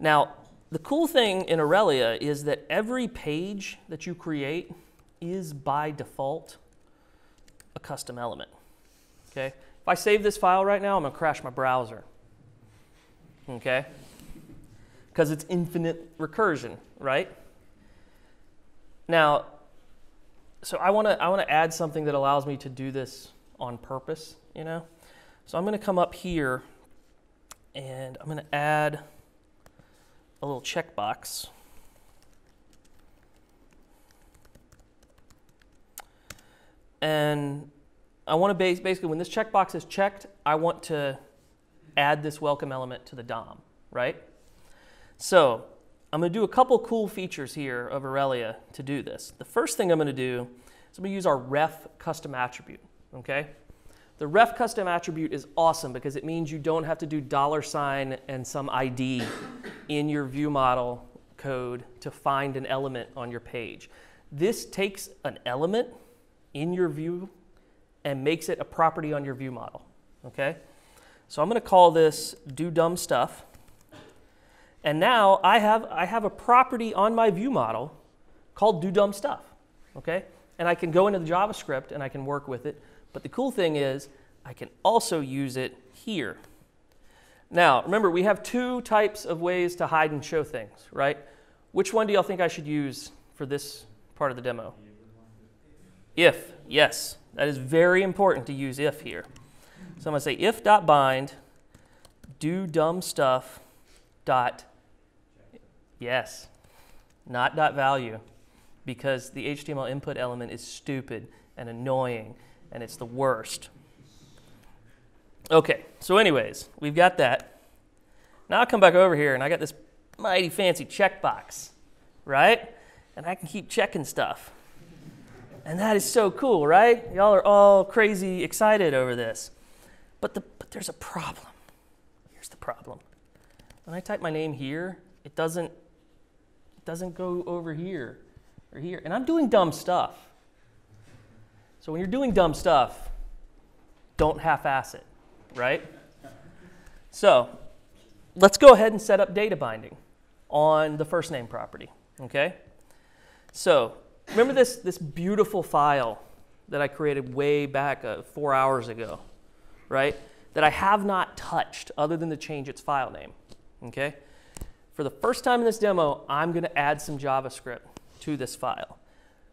Now, the cool thing in Aurelia is that every page that you create is by default a custom element. Okay? If I save this file right now, I'm going to crash my browser okay? Because it's infinite recursion, right? Now, so I want to I want to add something that allows me to do this on purpose, you know? So I'm going to come up here and I'm going to add a little checkbox. And I want to base, basically, when this checkbox is checked, I want to add this welcome element to the DOM, right? So I'm going to do a couple cool features here of Aurelia to do this. The first thing I'm going to do is I'm going to use our ref custom attribute, okay? The ref custom attribute is awesome because it means you don't have to do dollar sign and some ID in your view model code to find an element on your page. This takes an element in your view and makes it a property on your view model, okay? So I'm going to call this do dumb stuff. And now I have, I have a property on my view model called do dumb stuff. Okay? And I can go into the JavaScript and I can work with it. But the cool thing is I can also use it here. Now, remember, we have two types of ways to hide and show things, right? Which one do y'all think I should use for this part of the demo? If, yes. That is very important to use if here. So I'm going to say if dot bind do dumb stuff dot yes, not dot value, because the HTML input element is stupid and annoying and it's the worst. Okay, so anyways, we've got that. Now I come back over here and I got this mighty fancy checkbox, right? And I can keep checking stuff. And that is so cool, right? Y'all are all crazy excited over this. But, the, but there's a problem. Here's the problem. When I type my name here, it doesn't, doesn't go over here or here. And I'm doing dumb stuff. So when you're doing dumb stuff, don't half-ass it, right? So let's go ahead and set up data binding on the first name property, okay? So remember this, this beautiful file that I created way back uh, four hours ago? right, that I have not touched other than to change its file name, okay? For the first time in this demo, I'm going to add some JavaScript to this file.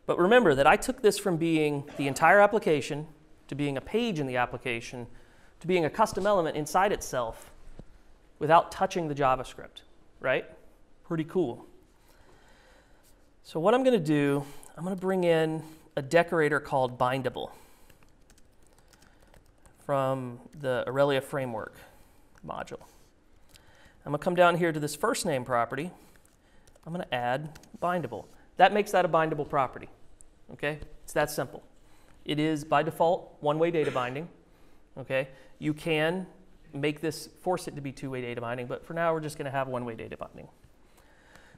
But remember that I took this from being the entire application to being a page in the application to being a custom element inside itself without touching the JavaScript, right? Pretty cool. So what I'm going to do, I'm going to bring in a decorator called bindable from the Aurelia framework module. I'm going to come down here to this first name property, I'm going to add bindable. That makes that a bindable property. Okay? It's that simple. It is by default one-way data binding. Okay? You can make this force it to be two-way data binding, but for now we're just going to have one-way data binding.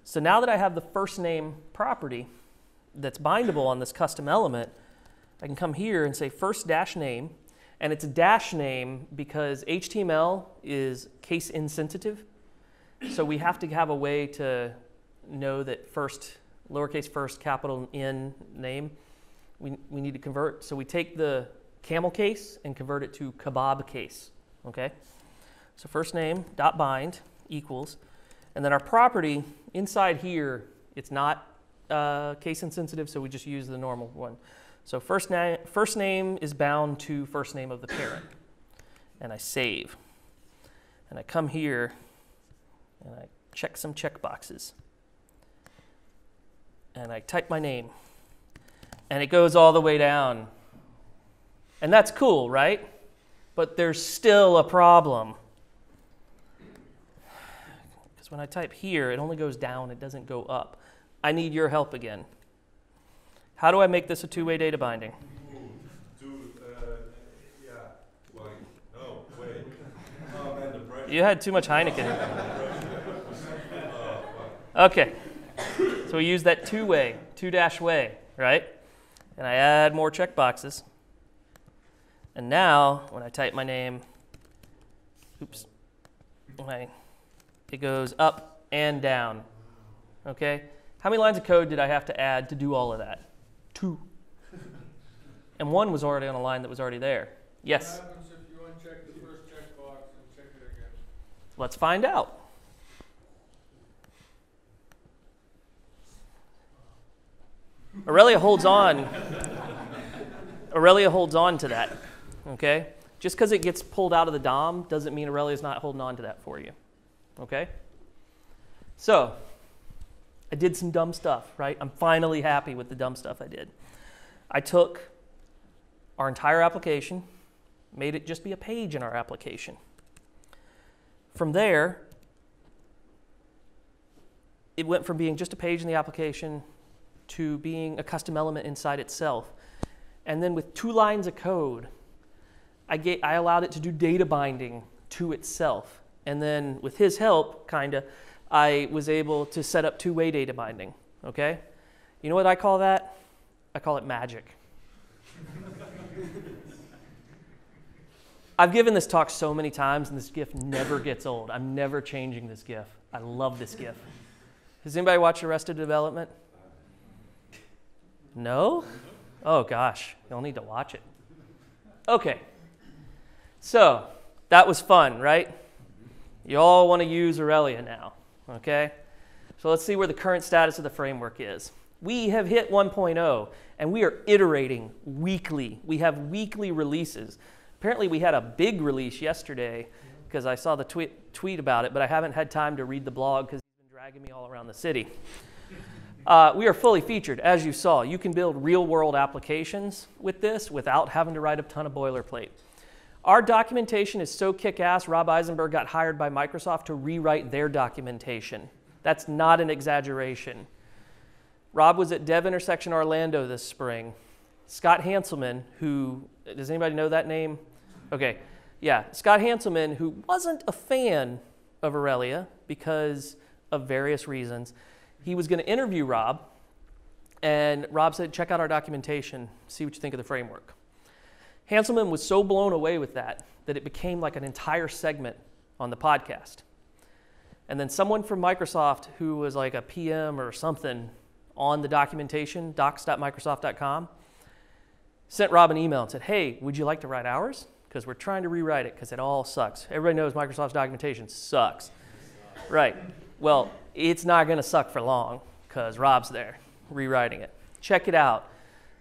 So now that I have the first name property that's bindable on this custom element, I can come here and say first dash name, and it's a dash name because HTML is case insensitive. So we have to have a way to know that first, lowercase first, capital N name, we, we need to convert. So we take the camel case and convert it to kebab case. Okay? So first name dot bind equals, and then our property inside here, it's not uh, case insensitive, so we just use the normal one. So first, na- first name is bound to first name of the parent. And I save. And I come here and I check some check boxes. And I type my name. And it goes all the way down. And that's cool, right? But there's still a problem. Because when I type here, it only goes down, it doesn't go up. I need your help again. How do I make this a two-way data binding? Uh, yeah, wait, no, wait. Oh, man, the pressure. You had too much Heineken. <laughs> Okay. So we use that two-way, two-dash way, right? And I add more checkboxes. And now, when I type my name, oops, I, it goes up and down. Okay? How many lines of code did I have to add to do all of that? Two. And one was already on a line that was already there. Yes. What happens if you uncheck the first checkbox and check it again? Let's find out. Aurelia holds on. Aurelia holds on to that. Okay? Just because it gets pulled out of the DOM doesn't mean Aurelia's not holding on to that for you. Okay? So, I did some dumb stuff, right? I'm finally happy with the dumb stuff I did. I took our entire application, made it just be a page in our application. From there, it went from being just a page in the application to being a custom element inside itself. And then with two lines of code, I, ga- I allowed it to do data binding to itself. And then with his help, kind of, I was able to set up two way data binding. Okay? You know what I call that? I call it magic. I've given this talk so many times, and this GIF never gets old. I'm never changing this GIF. I love this GIF. Has anybody watched Arrested Development? No? Oh gosh, you'll need to watch it. Okay. So, that was fun, right? You all want to use Aurelia now, okay? So let's see where the current status of the framework is. We have hit 1.0 and we are iterating weekly. We have weekly releases. Apparently, we had a big release yesterday because I saw the tweet, tweet about it, but I haven't had time to read the blog because he's been dragging me all around the city. Uh, we are fully featured, as you saw. You can build real world applications with this without having to write a ton of boilerplate. Our documentation is so kick ass, Rob Eisenberg got hired by Microsoft to rewrite their documentation. That's not an exaggeration. Rob was at Dev Intersection Orlando this spring. Scott Hanselman, who, does anybody know that name? Okay, yeah, Scott Hanselman, who wasn't a fan of Aurelia because of various reasons, he was going to interview Rob, and Rob said, check out our documentation, see what you think of the framework. Hanselman was so blown away with that that it became like an entire segment on the podcast. And then someone from Microsoft who was like a PM or something on the documentation, docs.microsoft.com, sent Rob an email and said, Hey, would you like to write ours? Because we're trying to rewrite it because it all sucks. Everybody knows Microsoft's documentation sucks. Right. Well, it's not going to suck for long because Rob's there rewriting it. Check it out.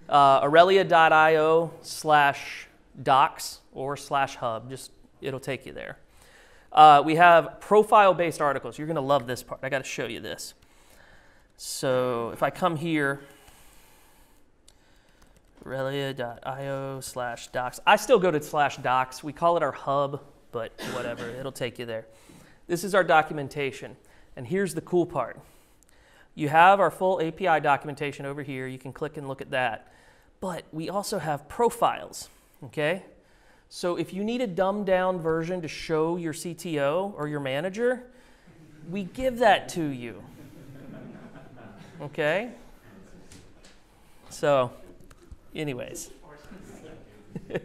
Uh, Aurelia.io slash docs or slash hub. Just it'll take you there. Uh, we have profile based articles. You're going to love this part. I got to show you this. So if I come here, Aurelia.io slash docs. I still go to slash docs. We call it our hub, but whatever, it'll take you there. This is our documentation. And here's the cool part You have our full API documentation over here. You can click and look at that. But we also have profiles, okay? So if you need a dumbed down version to show your CTO or your manager, we give that to you. Okay? So, anyways. <laughs>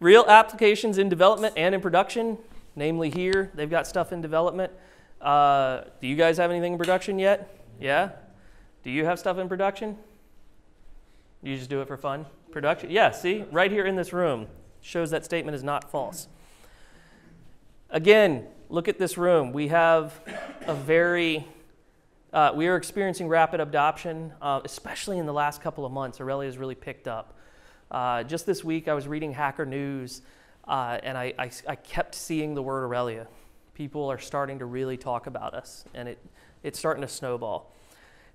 Real applications in development and in production, namely here, they've got stuff in development. Uh, do you guys have anything in production yet? Yeah? Do you have stuff in production? You just do it for fun? Production? Yeah, see? Right here in this room shows that statement is not false. Again, look at this room. We have a very, uh, we are experiencing rapid adoption, uh, especially in the last couple of months. Aurelia has really picked up. Uh, just this week, I was reading Hacker News, uh, and I, I, I kept seeing the word Aurelia. People are starting to really talk about us, and it, it's starting to snowball.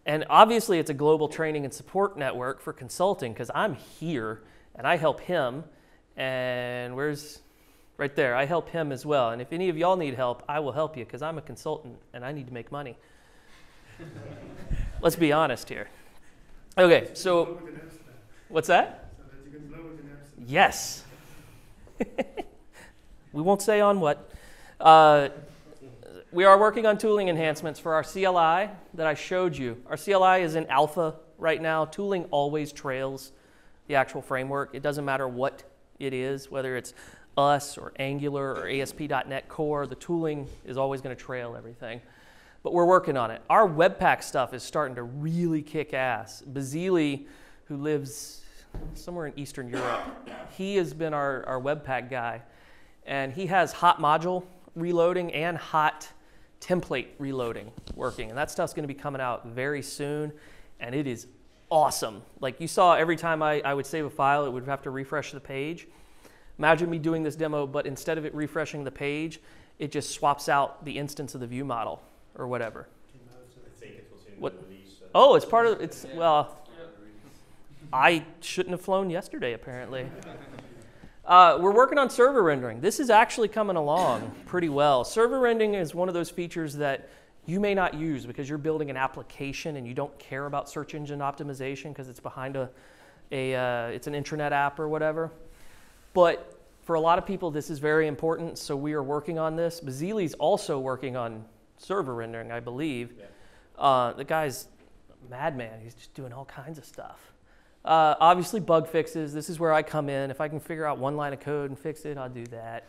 And obviously, it's a global training and support network for consulting because I'm here and I help him. And where's right there? I help him as well. And if any of y'all need help, I will help you because I'm a consultant and I need to make money. Let's be honest here. Okay, so Blow it in Amsterdam, what's that? so that you can blow it in Amsterdam. Yes. <laughs> we won't say on what. Uh, we are working on tooling enhancements for our CLI that I showed you. Our CLI is in alpha right now. Tooling always trails the actual framework. It doesn't matter what it is, whether it's us or Angular or ASP.NET Core, the tooling is always going to trail everything. But we're working on it. Our Webpack stuff is starting to really kick ass. Bazyli, who lives somewhere in Eastern Europe, he has been our, our Webpack guy. And he has hot module reloading and hot template reloading working. And that stuff's going to be coming out very soon. And it is awesome. Like you saw, every time I, I would save a file, it would have to refresh the page. Imagine me doing this demo, but instead of it refreshing the page, it just swaps out the instance of the view model or whatever. I think it What- uh, Oh, it's part of it's well. I shouldn't have flown yesterday, apparently. Uh, we're working on server rendering. This is actually coming along pretty well. Server rendering is one of those features that you may not use because you're building an application and you don't care about search engine optimization because it's behind a, a uh, it's an intranet app or whatever. But for a lot of people, this is very important. So we are working on this. Bazyli's also working on server rendering, I believe. Yeah. Uh, the guy's a madman. He's just doing all kinds of stuff. Uh, obviously, bug fixes. This is where I come in. If I can figure out one line of code and fix it, I'll do that.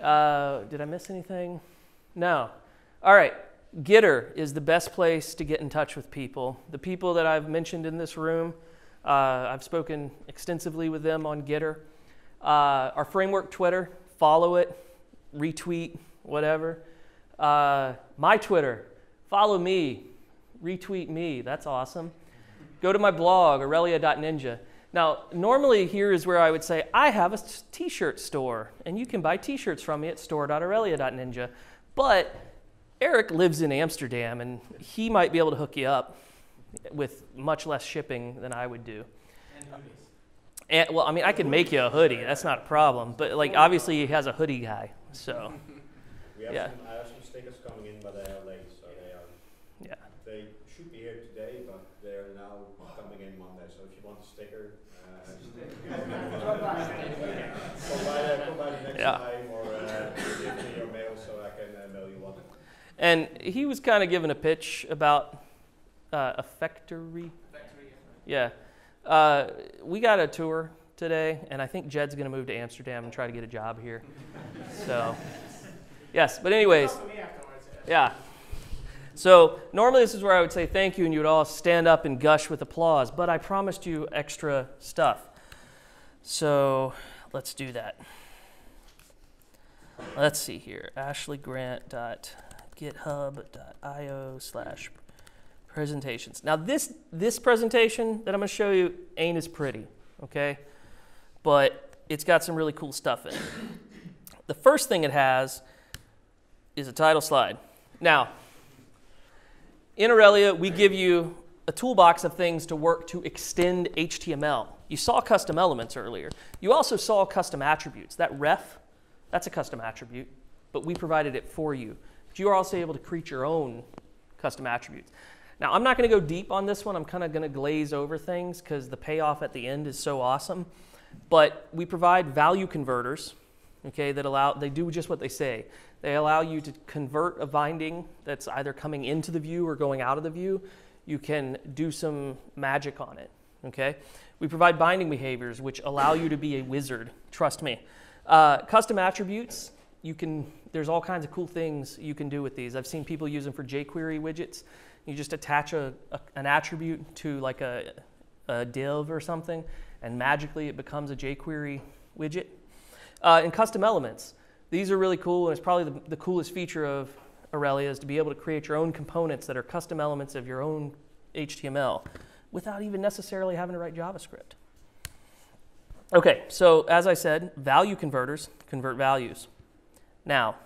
Uh, did I miss anything? No. All right. Gitter is the best place to get in touch with people. The people that I've mentioned in this room, uh, I've spoken extensively with them on Gitter. Uh, our framework Twitter, follow it, retweet, whatever. Uh, my Twitter, follow me, retweet me. That's awesome. Go to my blog, aurelia.ninja. Now, normally here is where I would say, I have a t shirt store, and you can buy t shirts from me at store.aurelia.ninja. But Erik lives in Amsterdam, and he might be able to hook you up with much less shipping than I would do. And, well, I mean, I could make you a hoodie. That's not a problem. But like, obviously, he has a hoodie guy. So, <laughs> Yeah. some, I have some stickers coming in, but they are late, so they are, yeah. they should be here today, but they're now coming in Monday, so if you want a sticker, uh, come by, the- come by the next Yeah. time, or, uh, give me your mail so I can uh, mail you one. And he was kind of giving a pitch about uh, Effectory. Yeah. Uh, we got a tour today, and I think Jed's going to move to Amsterdam and try to get a job here. <laughs> So, yes. But, anyways, Talk to me afterwards, yeah. So, normally this is where I would say thank you, and you would all stand up and gush with applause, but I promised you extra stuff. So, let's do that. Let's see here. ashleygrant.github.io slash presentations. Now this this presentation that I'm going to show you ain't as pretty, okay? But it's got some really cool stuff in it. The first thing it has is a title slide. Now, in Aurelia, we give you a toolbox of things to work to extend HTML. You saw custom elements earlier. You also saw custom attributes. That ref, that's a custom attribute, but we provided it for you but you are also able to create your own custom attributes. Now, I'm not going to go deep on this one. I'm kind of going to glaze over things because the payoff at the end is so awesome. But we provide value converters, okay, that allow, they do just what they say. They allow you to convert a binding that's either coming into the view or going out of the view. You can do some magic on it, okay? We provide binding behaviors which allow you to be a wizard, trust me. Uh, custom attributes, you can, there's all kinds of cool things you can do with these. I've seen people use them for jQuery widgets. You just attach a, a an attribute to like a, a div or something, and magically it becomes a jQuery widget. Uh, and custom elements. These are really cool, and it's probably the, the coolest feature of Aurelia is to be able to create your own components that are custom elements of your own HTML without even necessarily having to write JavaScript. Okay, so as I said, value converters convert values. Now,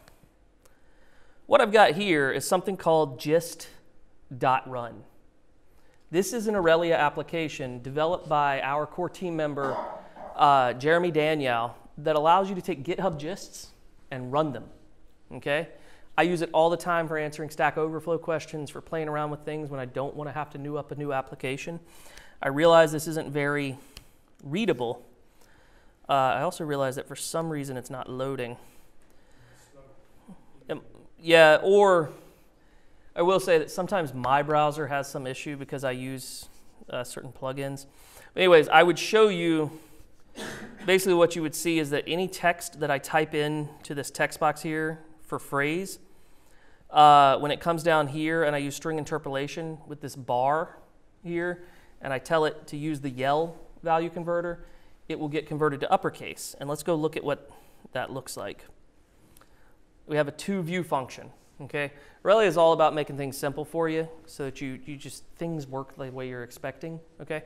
what I've got here is something called gist.run. This is an Aurelia application developed by our core team member, uh, Jeremy Danyow, that allows you to take GitHub gists and run them. Okay? I use it all the time for answering Stack Overflow questions, for playing around with things when I don't want to have to new up a new application. I realize this isn't very readable. Uh, I also realize that for some reason it's not loading. Yeah, or I will say that sometimes my browser has some issue because I use uh, certain plugins. But anyways, I would show you basically what you would see is that any text that I type in to this text box here for phrase, uh, when it comes down here and I use string interpolation with this bar here, and I tell it to use the yell value converter, it will get converted to uppercase. And let's go look at what that looks like. We have a to view function. Okay, Aurelia is all about making things simple for you so that you, you just things work the way you're expecting. Okay,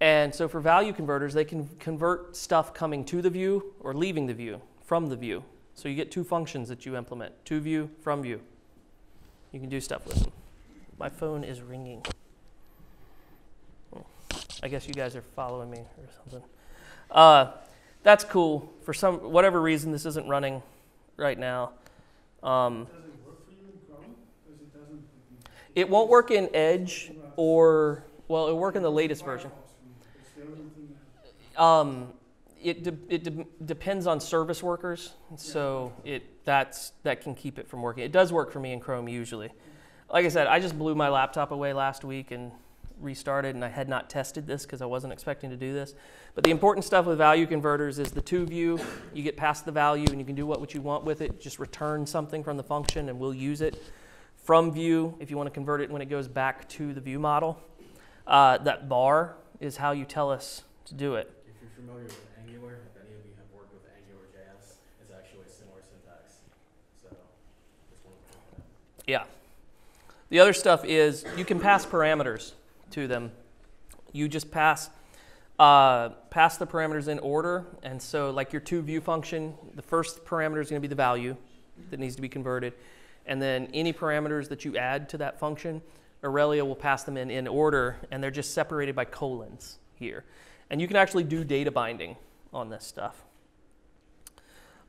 and so for value converters, they can convert stuff coming to the view or leaving the view from the view. So you get two functions that you implement: to view, from view. You can do stuff with them. My phone is ringing. I guess you guys are following me or something. Uh, that's cool. For some whatever reason, this isn't running right now. Um, it work for you in Chrome? Because it doesn't. it won't work in Edge or well, it'll work in the latest version. It's the only thing that- Um, it de- it de- depends on service workers, so it that's that can keep it from working. It does work for me in Chrome usually. Like I said, I just blew my laptop away last week and restarted, and I had not tested this because I wasn't expecting to do this. But the important stuff with value converters is the to view. You get past the value, and you can do what, what you want with it. Just return something from the function, and we'll use it. From view, if you want to convert it when it goes back to the view model. Uh, that bar is how you tell us to do it. If you're familiar with Angular, if any of you have worked with Angular JS, it's actually a similar syntax. So, just wanted to point that. Yeah. The other stuff is you can pass parameters to them. You just pass uh, pass the parameters in order, and so like your to view function, the first parameter is going to be the value that needs to be converted, and then any parameters that you add to that function, Aurelia will pass them in in order, and they're just separated by colons here, and you can actually do data binding on this stuff.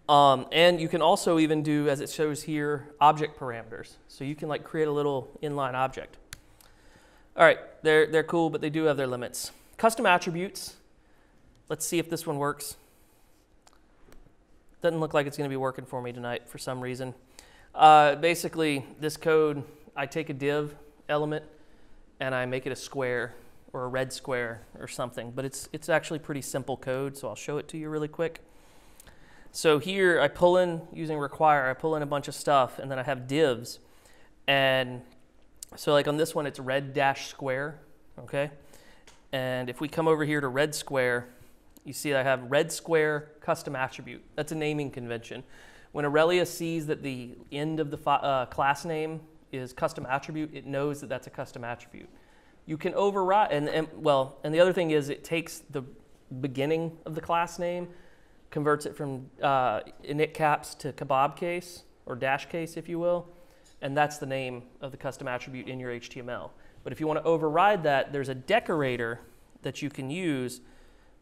Um, and you can also even do, as it shows here, object parameters. So you can like create a little inline object. All right, they're, they're cool, but they do have their limits. Custom attributes. Let's see if this one works. Doesn't look like it's going to be working for me tonight for some reason. Uh, basically, this code, I take a div element and I make it a square or a red square or something. But it's, it's actually pretty simple code, so I'll show it to you really quick. So here I pull in, using require, I pull in a bunch of stuff and then I have divs. And so like on this one, it's red dash square, okay? And if we come over here to red square, you see I have red square custom attribute. That's a naming convention. When Aurelia sees that the end of the uh, class name is custom attribute, it knows that that's a custom attribute. You can override, and, and well, and the other thing is it takes the beginning of the class name, converts it from uh, init caps to kebab case or dash case, if you will, and that's the name of the custom attribute in your HTML. But if you want to override that, there's a decorator that you can use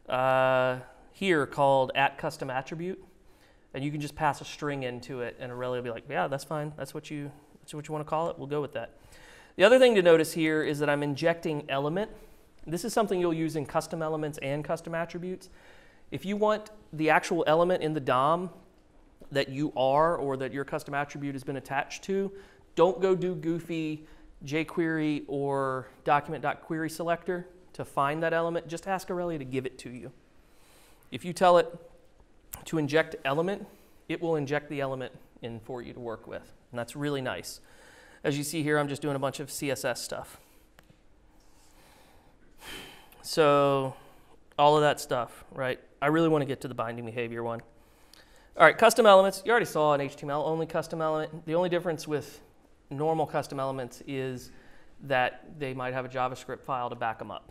uh, here called at custom attribute. And you can just pass a string into it, and Aurelia will be like, "Yeah, that's fine. That's what you that's what you want to call it. We'll go with that." The other thing to notice here is that I'm injecting element. This is something you'll use in custom elements and custom attributes. If you want the actual element in the DOM that you are or that your custom attribute has been attached to, don't go do goofy jQuery or document.query selector to find that element. Just ask Aurelia to give it to you. If you tell it to inject element, it will inject the element in for you to work with. And that's really nice. As you see here, I'm just doing a bunch of CSS stuff. So, all of that stuff, right? I really want to get to the binding behavior one. All right, custom elements. You already saw an HTML only custom element. The only difference with normal custom elements is that they might have a JavaScript file to back them up.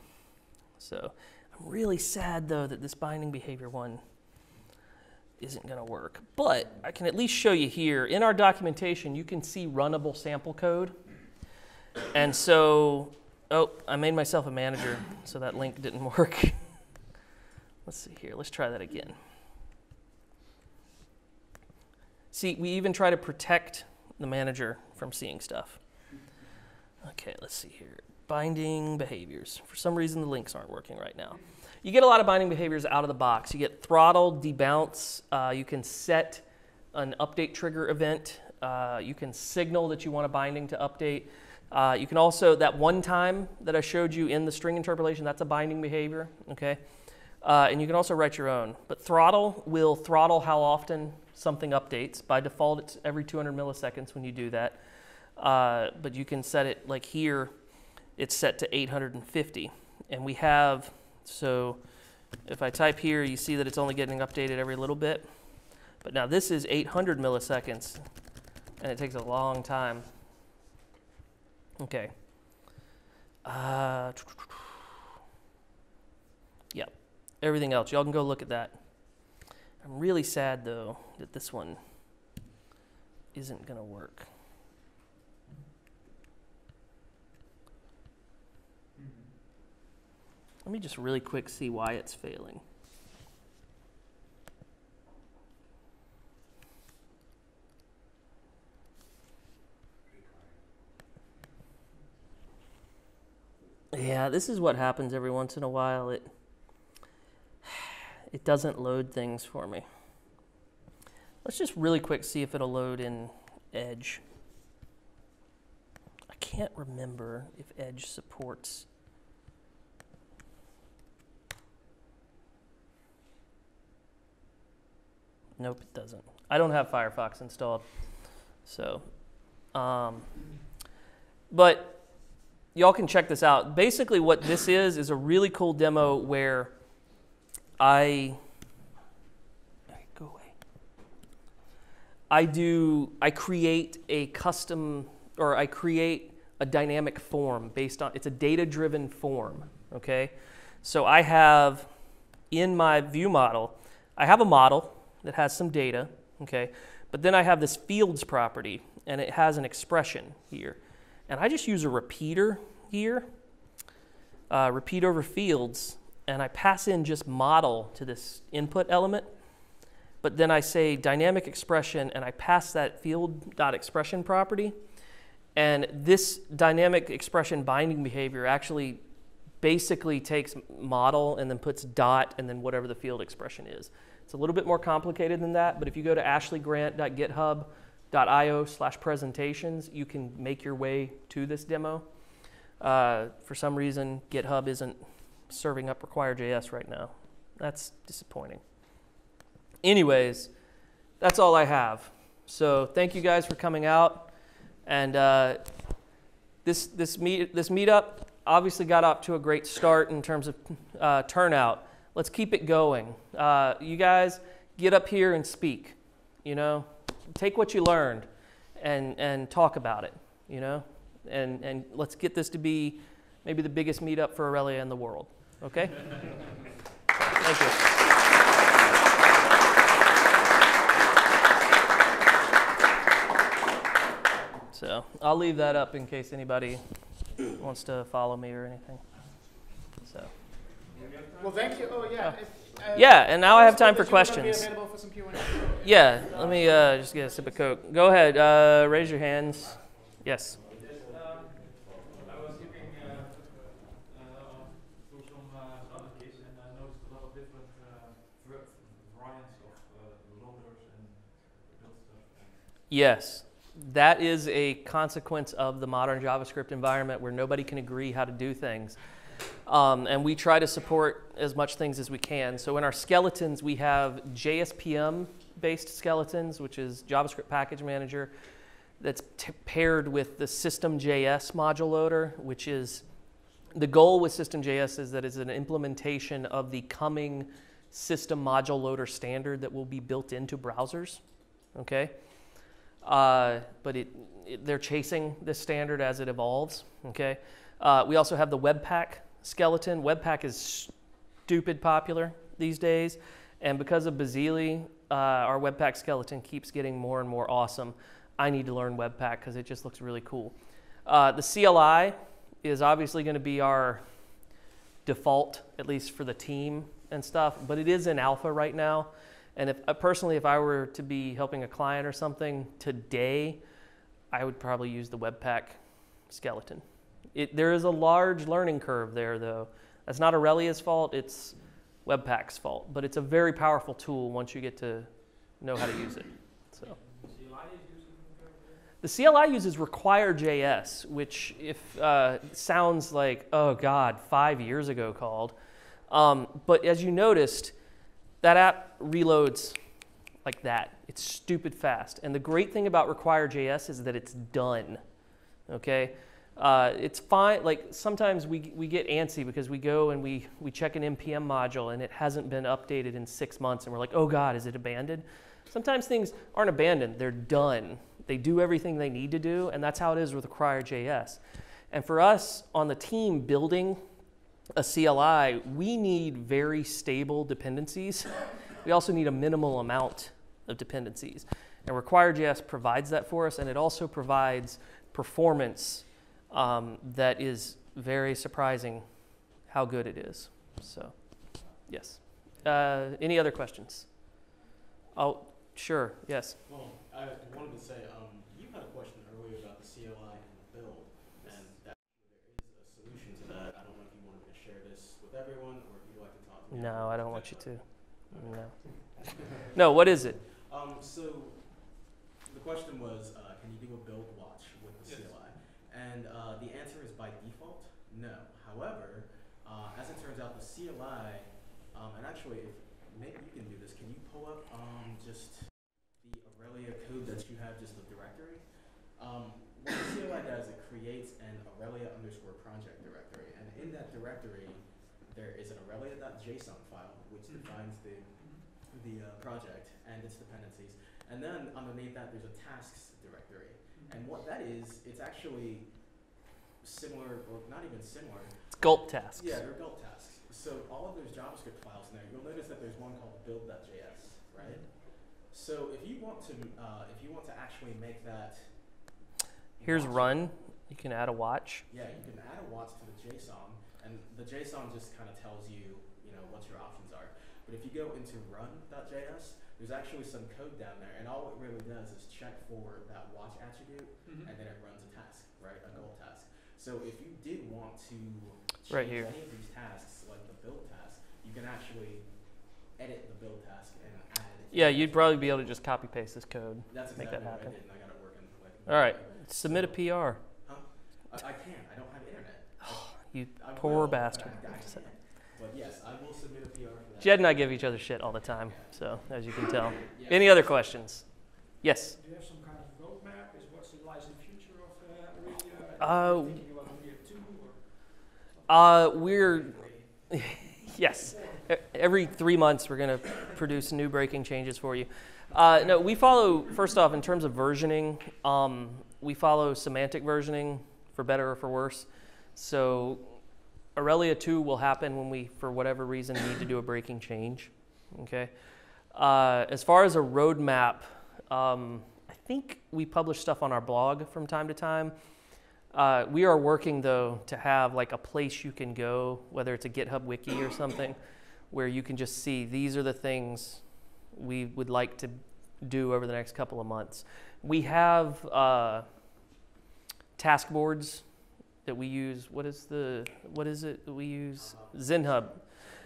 So I'm really sad though that this binding behavior one isn't going to work. But I can at least show you here in our documentation, you can see runnable sample code. And so, oh, I made myself a manager, so that link didn't <laughs> work. Let's see here. Let's try that again. See, we even try to protect the manager from seeing stuff. Okay, let's see here. Binding behaviors. For some reason, the links aren't working right now. You get a lot of binding behaviors out of the box. You get throttle, debounce. Uh, you can set an update trigger event. Uh, you can signal that you want a binding to update. Uh, you can also, that one time that I showed you in the string interpolation, that's a binding behavior, okay? Uh, and you can also write your own. But throttle will throttle how often something updates. By default, it's every 200 milliseconds when you do that. Uh, but you can set it like here, it's set to 850. And we have, so if I type here, you see that it's only getting updated every little bit. But now this is 800 milliseconds, and it takes a long time. Okay. Uh. Everything else, y'all can go look at that. I'm really sad though that this one isn't going to work. Let me just really quick see why it's failing. Yeah, this is what happens every once in a while. It it doesn't load things for me. Let's just really quick see if it'll load in Edge. I can't remember if Edge supports. Nope, it doesn't. I don't have Firefox installed. So, um, but y'all can check this out. Basically, what this is is a really cool demo where I go away. I do I create a custom or I create a dynamic form based on it's a data-driven form, okay? So I have in my view model, I have a model that has some data, okay? But then I have this fields property and it has an expression here. And I just use a repeater here, uh, repeat over fields, and I pass in just model to this input element. But then I say dynamic expression and I pass that field dot expression property. And this dynamic expression binding behavior actually basically takes model and then puts dot and then whatever the field expression is. It's a little bit more complicated than that, but if you go to ashleygrant.github.io slash presentations, you can make your way to this demo. Uh, for some reason, GitHub isn't serving up require.js right now. That's disappointing. Anyways, that's all I have. So thank you guys for coming out. And uh, this, this, meet, this meetup obviously got off to a great start in terms of uh, turnout. Let's keep it going. Uh, you guys get up here and speak. You know, take what you learned and, and talk about it, you know, and, and let's get this to be maybe the biggest meetup for Aurelia in the world. Okay? Thank you. So I'll leave that up in case anybody wants to follow me or anything. So Well, thank you. Oh, yeah. Oh. If, Yeah, and now I have time for That you were gonna be questions. for. Yeah, let me uh, just get a sip of Coke. Go ahead, uh, raise your hands. Yes. Um, I was looking uh, uh, through some uh, other case and I noticed a lot of different uh, ver- variants of uh, loaders and build stuff. Yes. That is a consequence of the modern JavaScript environment where nobody can agree how to do things. Um, and we try to support as much things as we can. So in our skeletons, we have JSPM based skeletons, which is JavaScript Package Manager, that's paired with the System.js module loader, which is the goal with System.js is that it's an implementation of the coming system module loader standard that will be built into browsers. Okay? Uh, but it, it, they're chasing this standard as it evolves. Okay, uh, we also have the Webpack skeleton. Webpack is stupid popular these days, and because of Bazyli, uh, our Webpack skeleton keeps getting more and more awesome. I need to learn Webpack because it just looks really cool. Uh, the CLI is obviously going to be our default, at least for the team and stuff, but it is in alpha right now. And if uh, personally, if I were to be helping a client or something today, I would probably use the Webpack skeleton. It, there is a large learning curve there, though. That's not Aurelia's fault, it's Webpack's fault. But it's a very powerful tool once you get to know how to use it. So. The CLI uses require.js, which if uh, sounds like, oh God, five years ago called. Um, but as you noticed, that app reloads like that. It's stupid fast. And the great thing about require.js is that it's done. Okay? Uh, it's fine. Like sometimes we, we get antsy because we go and we, we check an NPM module and it hasn't been updated in six months and we're like, oh God, is it abandoned? Sometimes things aren't abandoned, they're done. They do everything they need to do, and that's how it is with require.js. And for us on the team building a CLI, we need very stable dependencies. <laughs> We also need a minimal amount of dependencies. And require.js provides that for us, and it also provides performance um, that is very surprising how good it is. So, yes. Uh, any other questions? Oh, sure, yes. Well, I wanted to say, um, you had a question earlier about the CLI and the build, and that there is a solution to that. I don't know if you wanted me to share this with everyone, or if you'd like to talk to me. No, I don't want you to. No. <laughs> No, what is it? Um, so the question was, uh, can you do a build watch with the Yes. CLI? And uh, the answer is by default, no. However, uh, as it turns out, the CLI, um, and actually, if maybe you can do this, can you pull up um, just the Aurelia code that you have, just the directory? Um, what the CLI does, it creates an Aurelia underscore project directory, and in that directory, there is an Aurelia.json file, which Mhm. defines the the uh, project and its dependencies. And then underneath that, there's a tasks directory. And what that is, it's actually similar, or not even similar. It's gulp tasks. Yeah, they're gulp tasks. So all of those JavaScript files in there, you'll notice that there's one called build.js, right? So if you want to, uh, if you want to actually make that. Here's watch- run. You can add a watch. Yeah, you can add a watch to the JSON, and the JSON just kind of tells you, you know, what your options are. But if you go into run.js, there's actually some code down there, and all it really does is check for that watch attribute, Mm-hmm. and then it runs a task, right? A gulp task. So if you did want to change Right here. any of these tasks, like the build task, you can actually edit the build task and add. Yeah, you'd probably be able to just copy paste this code. That's make exactly that what I happen. did, and I got it working. Like, All right, submit a PR. I, I can. I don't have. You I poor will, bastard. I- I. But yes, I will submit a PR for that. Jed and I give each other shit all the time, so as you can tell. <laughs> Yeah. Any other questions? Yes. Do you have some kind of roadmap? Is what's the lies in the future of uh, Aurelia? Uh, you thinking about Aurelia two? Uh, we're <laughs> yes. Every three months, we're going to produce new breaking changes for you. Uh, no, we follow first off in terms of versioning. Um, we follow semantic versioning for better or for worse. So Aurelia 2 will happen when we, for whatever reason, need to do a breaking change. Okay. Uh, as far as a roadmap, um, I think we publish stuff on our blog from time to time. Uh, we are working though to have like a place you can go, whether it's a GitHub wiki or something, where you can just see these are the things we would like to do over the next couple of months. We have uh, task boards that we use. What is the what is it that we use? ZenHub.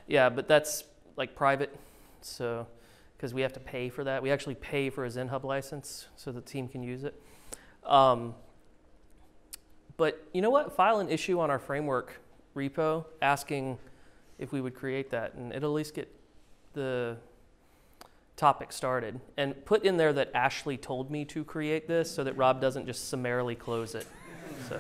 Yeah, but that's like private, so because we have to pay for that. We actually pay for a ZenHub license so the team can use it. Um, but you know what? File an issue on our framework repo asking if we would create that, and it'll at least get the topic started. And put in there that Ashley told me to create this so that Rob doesn't just summarily close it. So,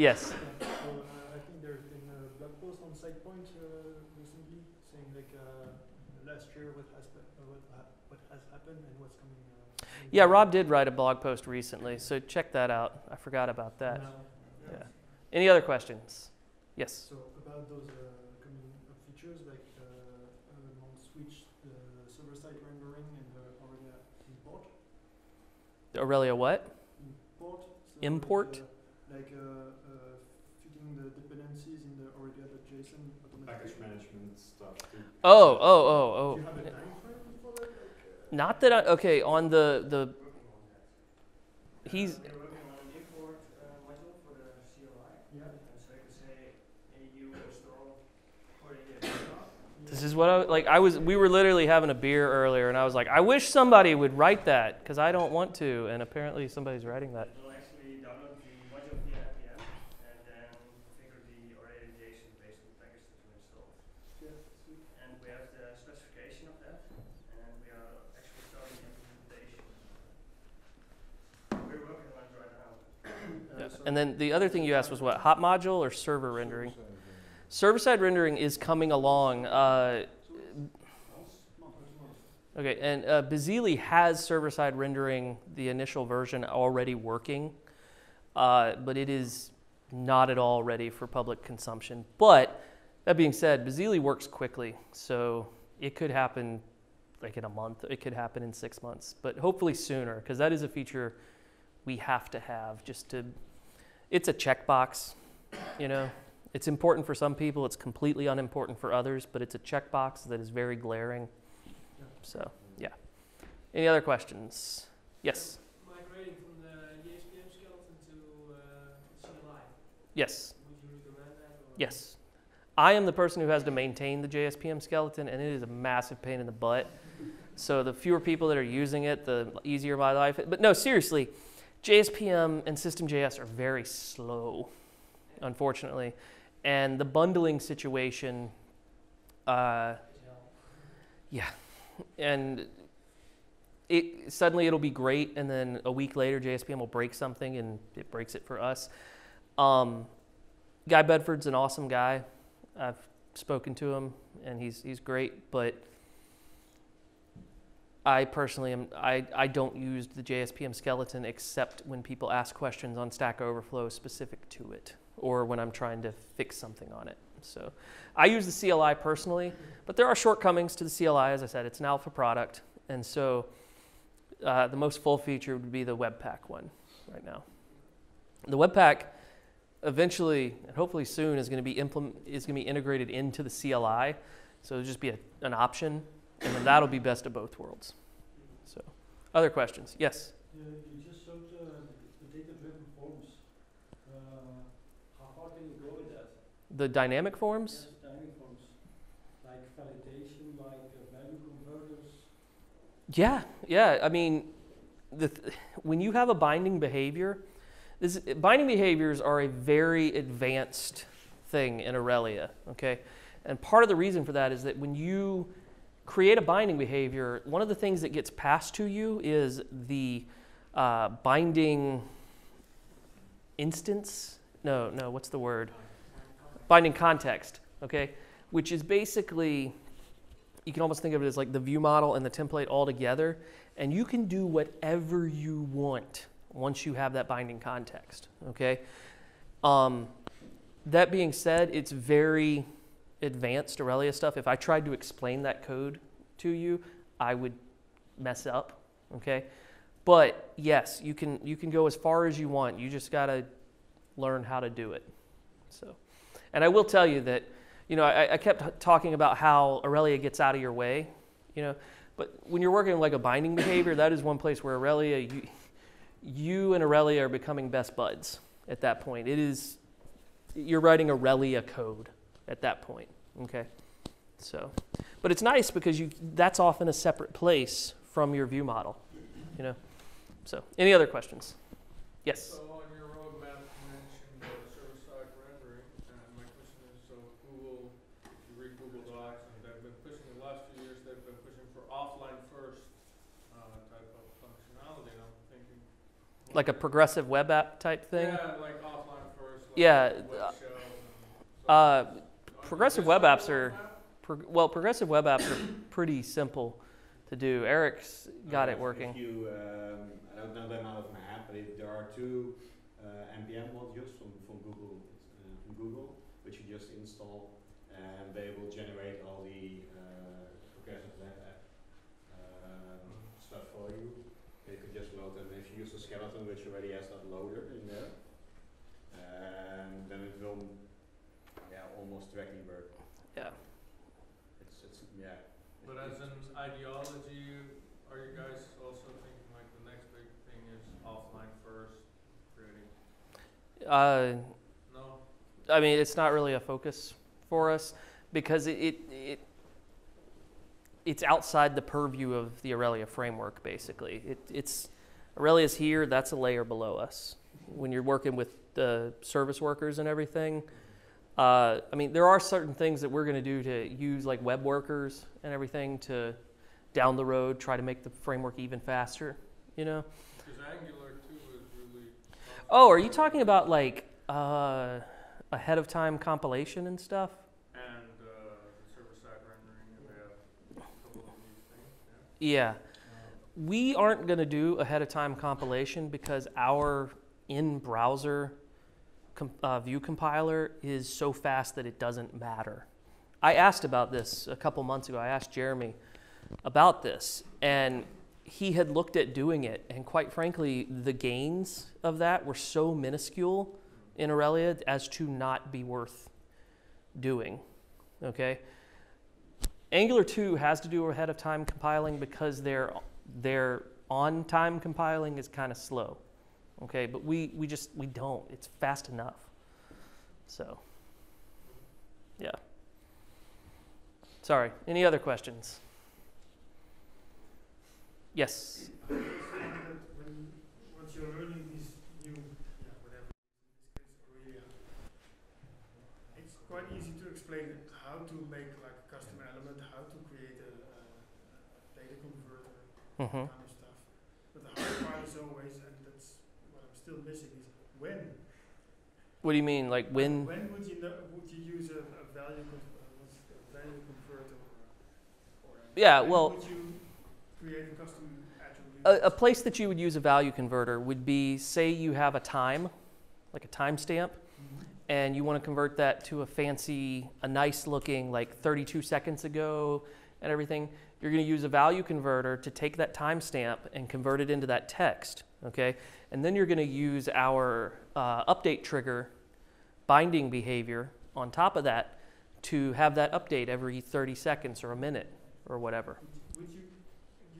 yes. so, uh, I think there's been a blog post on SitePoint uh, recently saying like uh, last year what has uh, what, ha- what has happened and what's coming. Uh, Yeah. Rob did write a blog post recently, so check that out. I forgot about that. And, uh, Yeah. Any other questions? Yes. So about those uh, coming up features like on Switch, the server-side rendering and the Aurelia import. Aurelia, what? Import. So Import? Like, uh, like uh, uh, fitting the dependencies in the Aurelia.json Package automatically. management stuff too. Oh, oh, oh, Do you have a oh. time frame for that? Not that I, okay, on the, the, he's, working on an import uh, module for the CLI, so you can say, hey, you install Aurelia desktop. this is what I, like, I was, we were literally having a beer earlier and I was like, I wish somebody would write that because I don't want to. And apparently somebody's writing that. It will actually download the module via npm and then configure the Aurelia JSON based on the package that you installed. Yeah, sweet. And we have the specification of that, and we are actually starting the implementation. We're working on it right now. Uh, Yeah. so- And then the other thing you asked was what? Hot module or server rendering? Server side rendering is coming along. Uh, okay, and uh, Bazyli has server side rendering, the initial version already working, uh, but it is not at all ready for public consumption. But that being said, Bazyli works quickly, so it could happen like in a month. It could happen in six months, but hopefully sooner, because that is a feature we have to have just to. It's a checkbox, you know. It's important for some people. It's completely unimportant for others, but it's a checkbox that is very glaring. So, yeah. Any other questions? Yes. Migrating from the JSPM skeleton to uh, CLI, Yes. would you recommend that? Or Yes. I am the person who has to maintain the JSPM skeleton, and it is a massive pain in the butt. So the fewer people that are using it, the easier my life. But no, seriously, JSPM and System.js are very slow, unfortunately, and the bundling situation. Uh, yeah, and it suddenly it'll be great, and then a week later JSPM will break something, and it breaks it for us. Um, Guy Bedford's an awesome guy. I've spoken to him, and he's he's great. But I personally am I, I don't use the JSPM skeleton except when people ask questions on Stack Overflow specific to it, or when I'm trying to fix something on it. So I use the CLI personally, but there are shortcomings to the CLI. As I said, it's an alpha product, and so uh, the most full feature would be the Webpack one right now. The Webpack eventually and hopefully soon is going to be implement is going to be integrated into the CLI. So it'll just be a, an option, and then that'll be best of both worlds. So, other questions? Yes. You, you just showed uh, the data-driven forms. Uh, how far can you go with that? The dynamic forms. Yes, dynamic forms, like validation, like uh, value converters. Yeah, yeah. I mean, the th- when you have a binding behavior, this, binding behaviors are a very advanced thing in Aurelia. Okay, and part of the reason for that is that when you create a binding behavior, one of the things that gets passed to you is the uh, binding instance. No, no. What's the word? Binding context. Okay, which is basically you can almost think of it as like the view model and the template all together, and you can do whatever you want once you have that binding context. Okay. Um, that being said, it's very advanced Aurelia stuff. If I tried to explain that code to you, I would mess up. Okay. But yes, you can you can go as far as you want. You just gotta learn how to do it. So, and I will tell you that you know, I, I kept talking about how Aurelia gets out of your way, you know, but when you're working like a binding behavior, that is one place where Aurelia, you, you and Aurelia are becoming best buds at that point. It is, you're writing Aurelia code at that point, okay? So, but it's nice because you, that's off in a separate place from your view model, you know? So, any other questions? Yes? So on your roadmap, you mentioned uh, server-side rendering, and my question is, so Google, if you read Google Docs, and they've been pushing, the last few years, they've been pushing for offline first, uh, type of functionality, and I'm thinking. Like a progressive web app type thing? Yeah, like offline first, like Yeah, uh, shell and. So- Are progressive web apps are-? Well, progressive web apps are pretty simple to do. Erik's got it working. You, um, I don't know them out of my head, but if there are two uh, npm modules from, from Google, uh, from Google, which you just install, and they will generate all the uh, progressive web app um, stuff for you. You could just load them. If you use the skeleton, which already has that loader in there, and then it will, yeah, almost directly work. Yeah. It's, it's, yeah. But as an ideology, are you guys also thinking like the next big thing is offline first, creating? Uh, No? I mean, it's not really a focus for us because it, it, it it's outside the purview of the Aurelia framework. Basically, it, it's Aurelia's here. That's a layer below us. When you're working with the service workers and everything, uh, I mean, there are certain things that we're going to do to use like web workers and everything to down the road try to make the framework even faster. You know. Because Angular. Oh, are you talking about like uh, ahead of time compilation and stuff? And uh, the server-side rendering, and they have a couple of these things, yeah? Yeah. We aren't going to do ahead of time compilation because our in browser com- uh, view compiler is so fast that it doesn't matter. I asked about this a couple months ago. I asked Jeremy about this, and he had looked at doing it, and quite frankly, the gains of that were so minuscule in Aurelia as to not be worth doing. Okay? Angular 2 has to do ahead of time compiling because their, their on time compiling is kind of slow. Okay, but we, we just we don't. It's fast enough. So yeah. Sorry. Any other questions? Yes. I was saying that when, once you're learning these new, yeah, whatever, in this case, Aurelia, it's quite easy to explain how to make like a element, how to create a, a, data converter, hmm kind of stuff. But the hard part is always, and that's what I'm still missing, is when. What do you mean? Like when? When would you know, would you use a, a value, a value converter or, or Yeah, well- would you create a custom? A, a place that you would use a value converter would be say you have a time, like a timestamp, Mhm. and you want to convert that to a fancy, a nice looking, like 32 seconds ago and everything, you're going to use a value converter to take that timestamp and convert it into that text, okay? And then you're going to use our uh, update trigger binding behavior on top of that to have that update every 30 seconds or a minute or whatever. Would you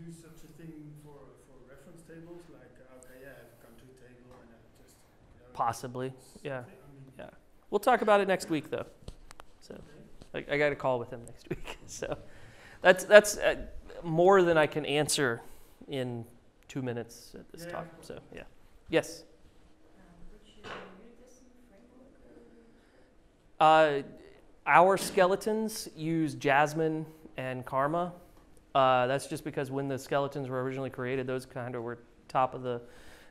use such a thing for, for reference tables, like, uh, okay, yeah, I have a country table and I just, you know, Possibly, yeah, yeah. thi- I mean, We'll talk about it next week, though. So. I, I got a call with him next <laughs> week. So that's that's uh, more than I can answer in two minutes at this Yeah, talk. So yeah, yes. Uh, our skeletons use Jasmine and Karma. Uh, that's just because when the skeletons were originally created, those kind of were top of the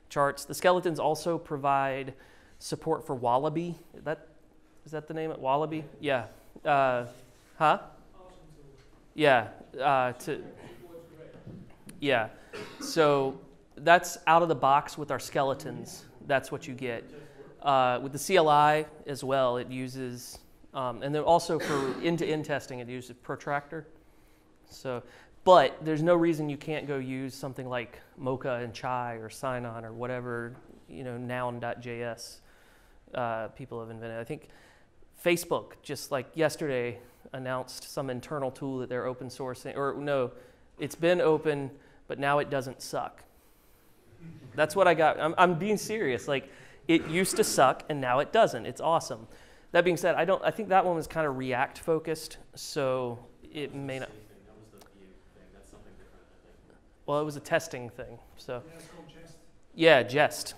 charts. The skeletons also provide support for Wallaby. That is that the name? It Wallaby? Yeah. Uh, huh? Yeah. Uh, to. Yeah. So that's out of the box with our skeletons. That's what you get. Uh, with the CLI as well, it uses, um, and then also for end-to-end testing, it uses Protractor. So, but there's no reason you can't go use something like Mocha and Chai or Sinon or whatever, you know, noun.js uh, people have invented. I think Facebook, just like yesterday, announced some internal tool that they're open sourcing, or no, it's been open, but now it doesn't suck. That's what I got. I'm, I'm being serious. Like, it used to suck, and now it doesn't. It's awesome. That being said, I don't. I think that one was kind of React focused, so it may not. That was the view thing. That's something different, I think. Well, it was a testing thing, so Yeah, it's called Jest. yeah, Jest,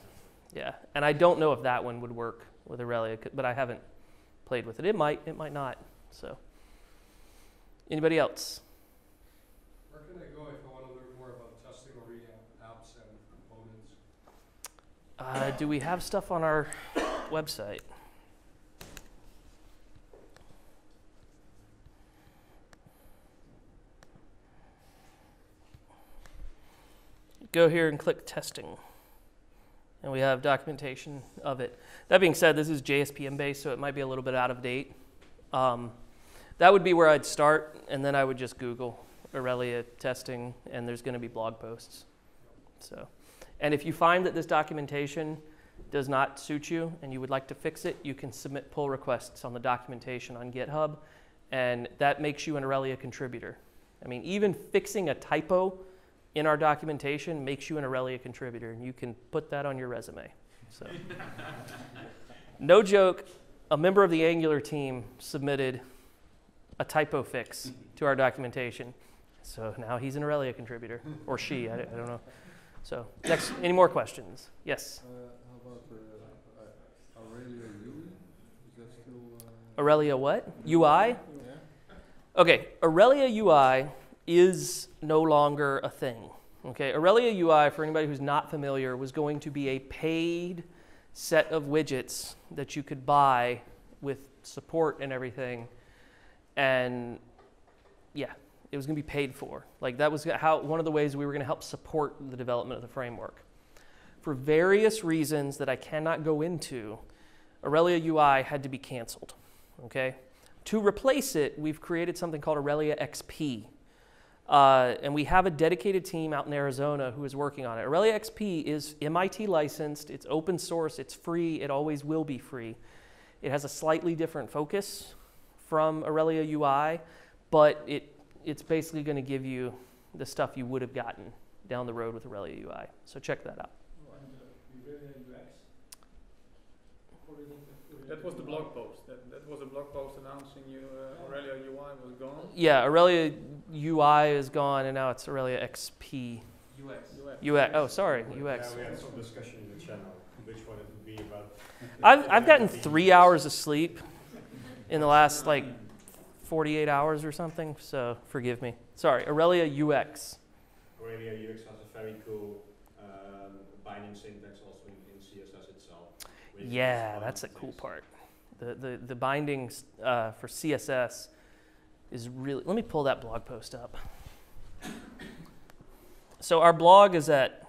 yeah. And I don't know if that one would work with Aurelia, but I haven't played with it. It might. It might not. So, anybody else? Where can I go if I want to learn more about testing Aurelia apps and components? Uh, do we have stuff on our website? Go here and click testing. And we have documentation of it. That being said, this is JSPM based, so it might be a little bit out of date. Um, that would be where I'd start, and then I would just Google Aurelia testing, and there's going to be blog posts. So. And if you find that this documentation does not suit you and you would like to fix it, you can submit pull requests on the documentation on GitHub, and that makes you an Aurelia contributor. I mean, even fixing a typo in our documentation makes you an Aurelia contributor, and you can put that on your resume. So, <laughs> no joke, a member of the Angular team submitted a typo fix to our documentation. So now he's an Aurelia contributor, or she, I, I don't know. So, next, any more questions? Yes, Uh, how about uh, uh, Aurelia UI? Is that still? Uh, Aurelia what? UI? yeah. Okay, Aurelia UI is no longer a thing. Okay, Aurelia UI, for anybody who's not familiar, was going to be a paid set of widgets that you could buy with support and everything. And yeah, it was going to be paid for. Like that was how one of the ways we were going to help support the development of the framework. For various reasons that I cannot go into, Aurelia UI had to be canceled. Okay? To replace it, we've created something called Aurelia XP. Uh, and we have a dedicated team out in Arizona who is working on it. Aurelia XP is MIT licensed, it's open source, it's free, it always will be free. It has a slightly different focus from Aurelia UI, but it, it's basically going to give you the stuff you would have gotten down the road with Aurelia UI. So check that out. And uh, Aurelia UX? Aurelia- That was the blog post. That, that was a blog post announcing you uh, Aurelia UI was gone. Yeah, Aurelia UI is gone, and now it's Aurelia XP. UX. UX. Oh, sorry, UX. Yeah, we had some discussion in the channel, which one it would be about. I've, I've gotten <laughs> three hours of sleep in the last like 48 hours or something, so forgive me. Sorry, Aurelia UX. Aurelia UX has a very cool um, binding syntax also in, in CSS itself. which is Yeah, that's a cool use. part. The, the, the bindings uh, for CSS is really. Let me pull that blog post up. So our blog is at.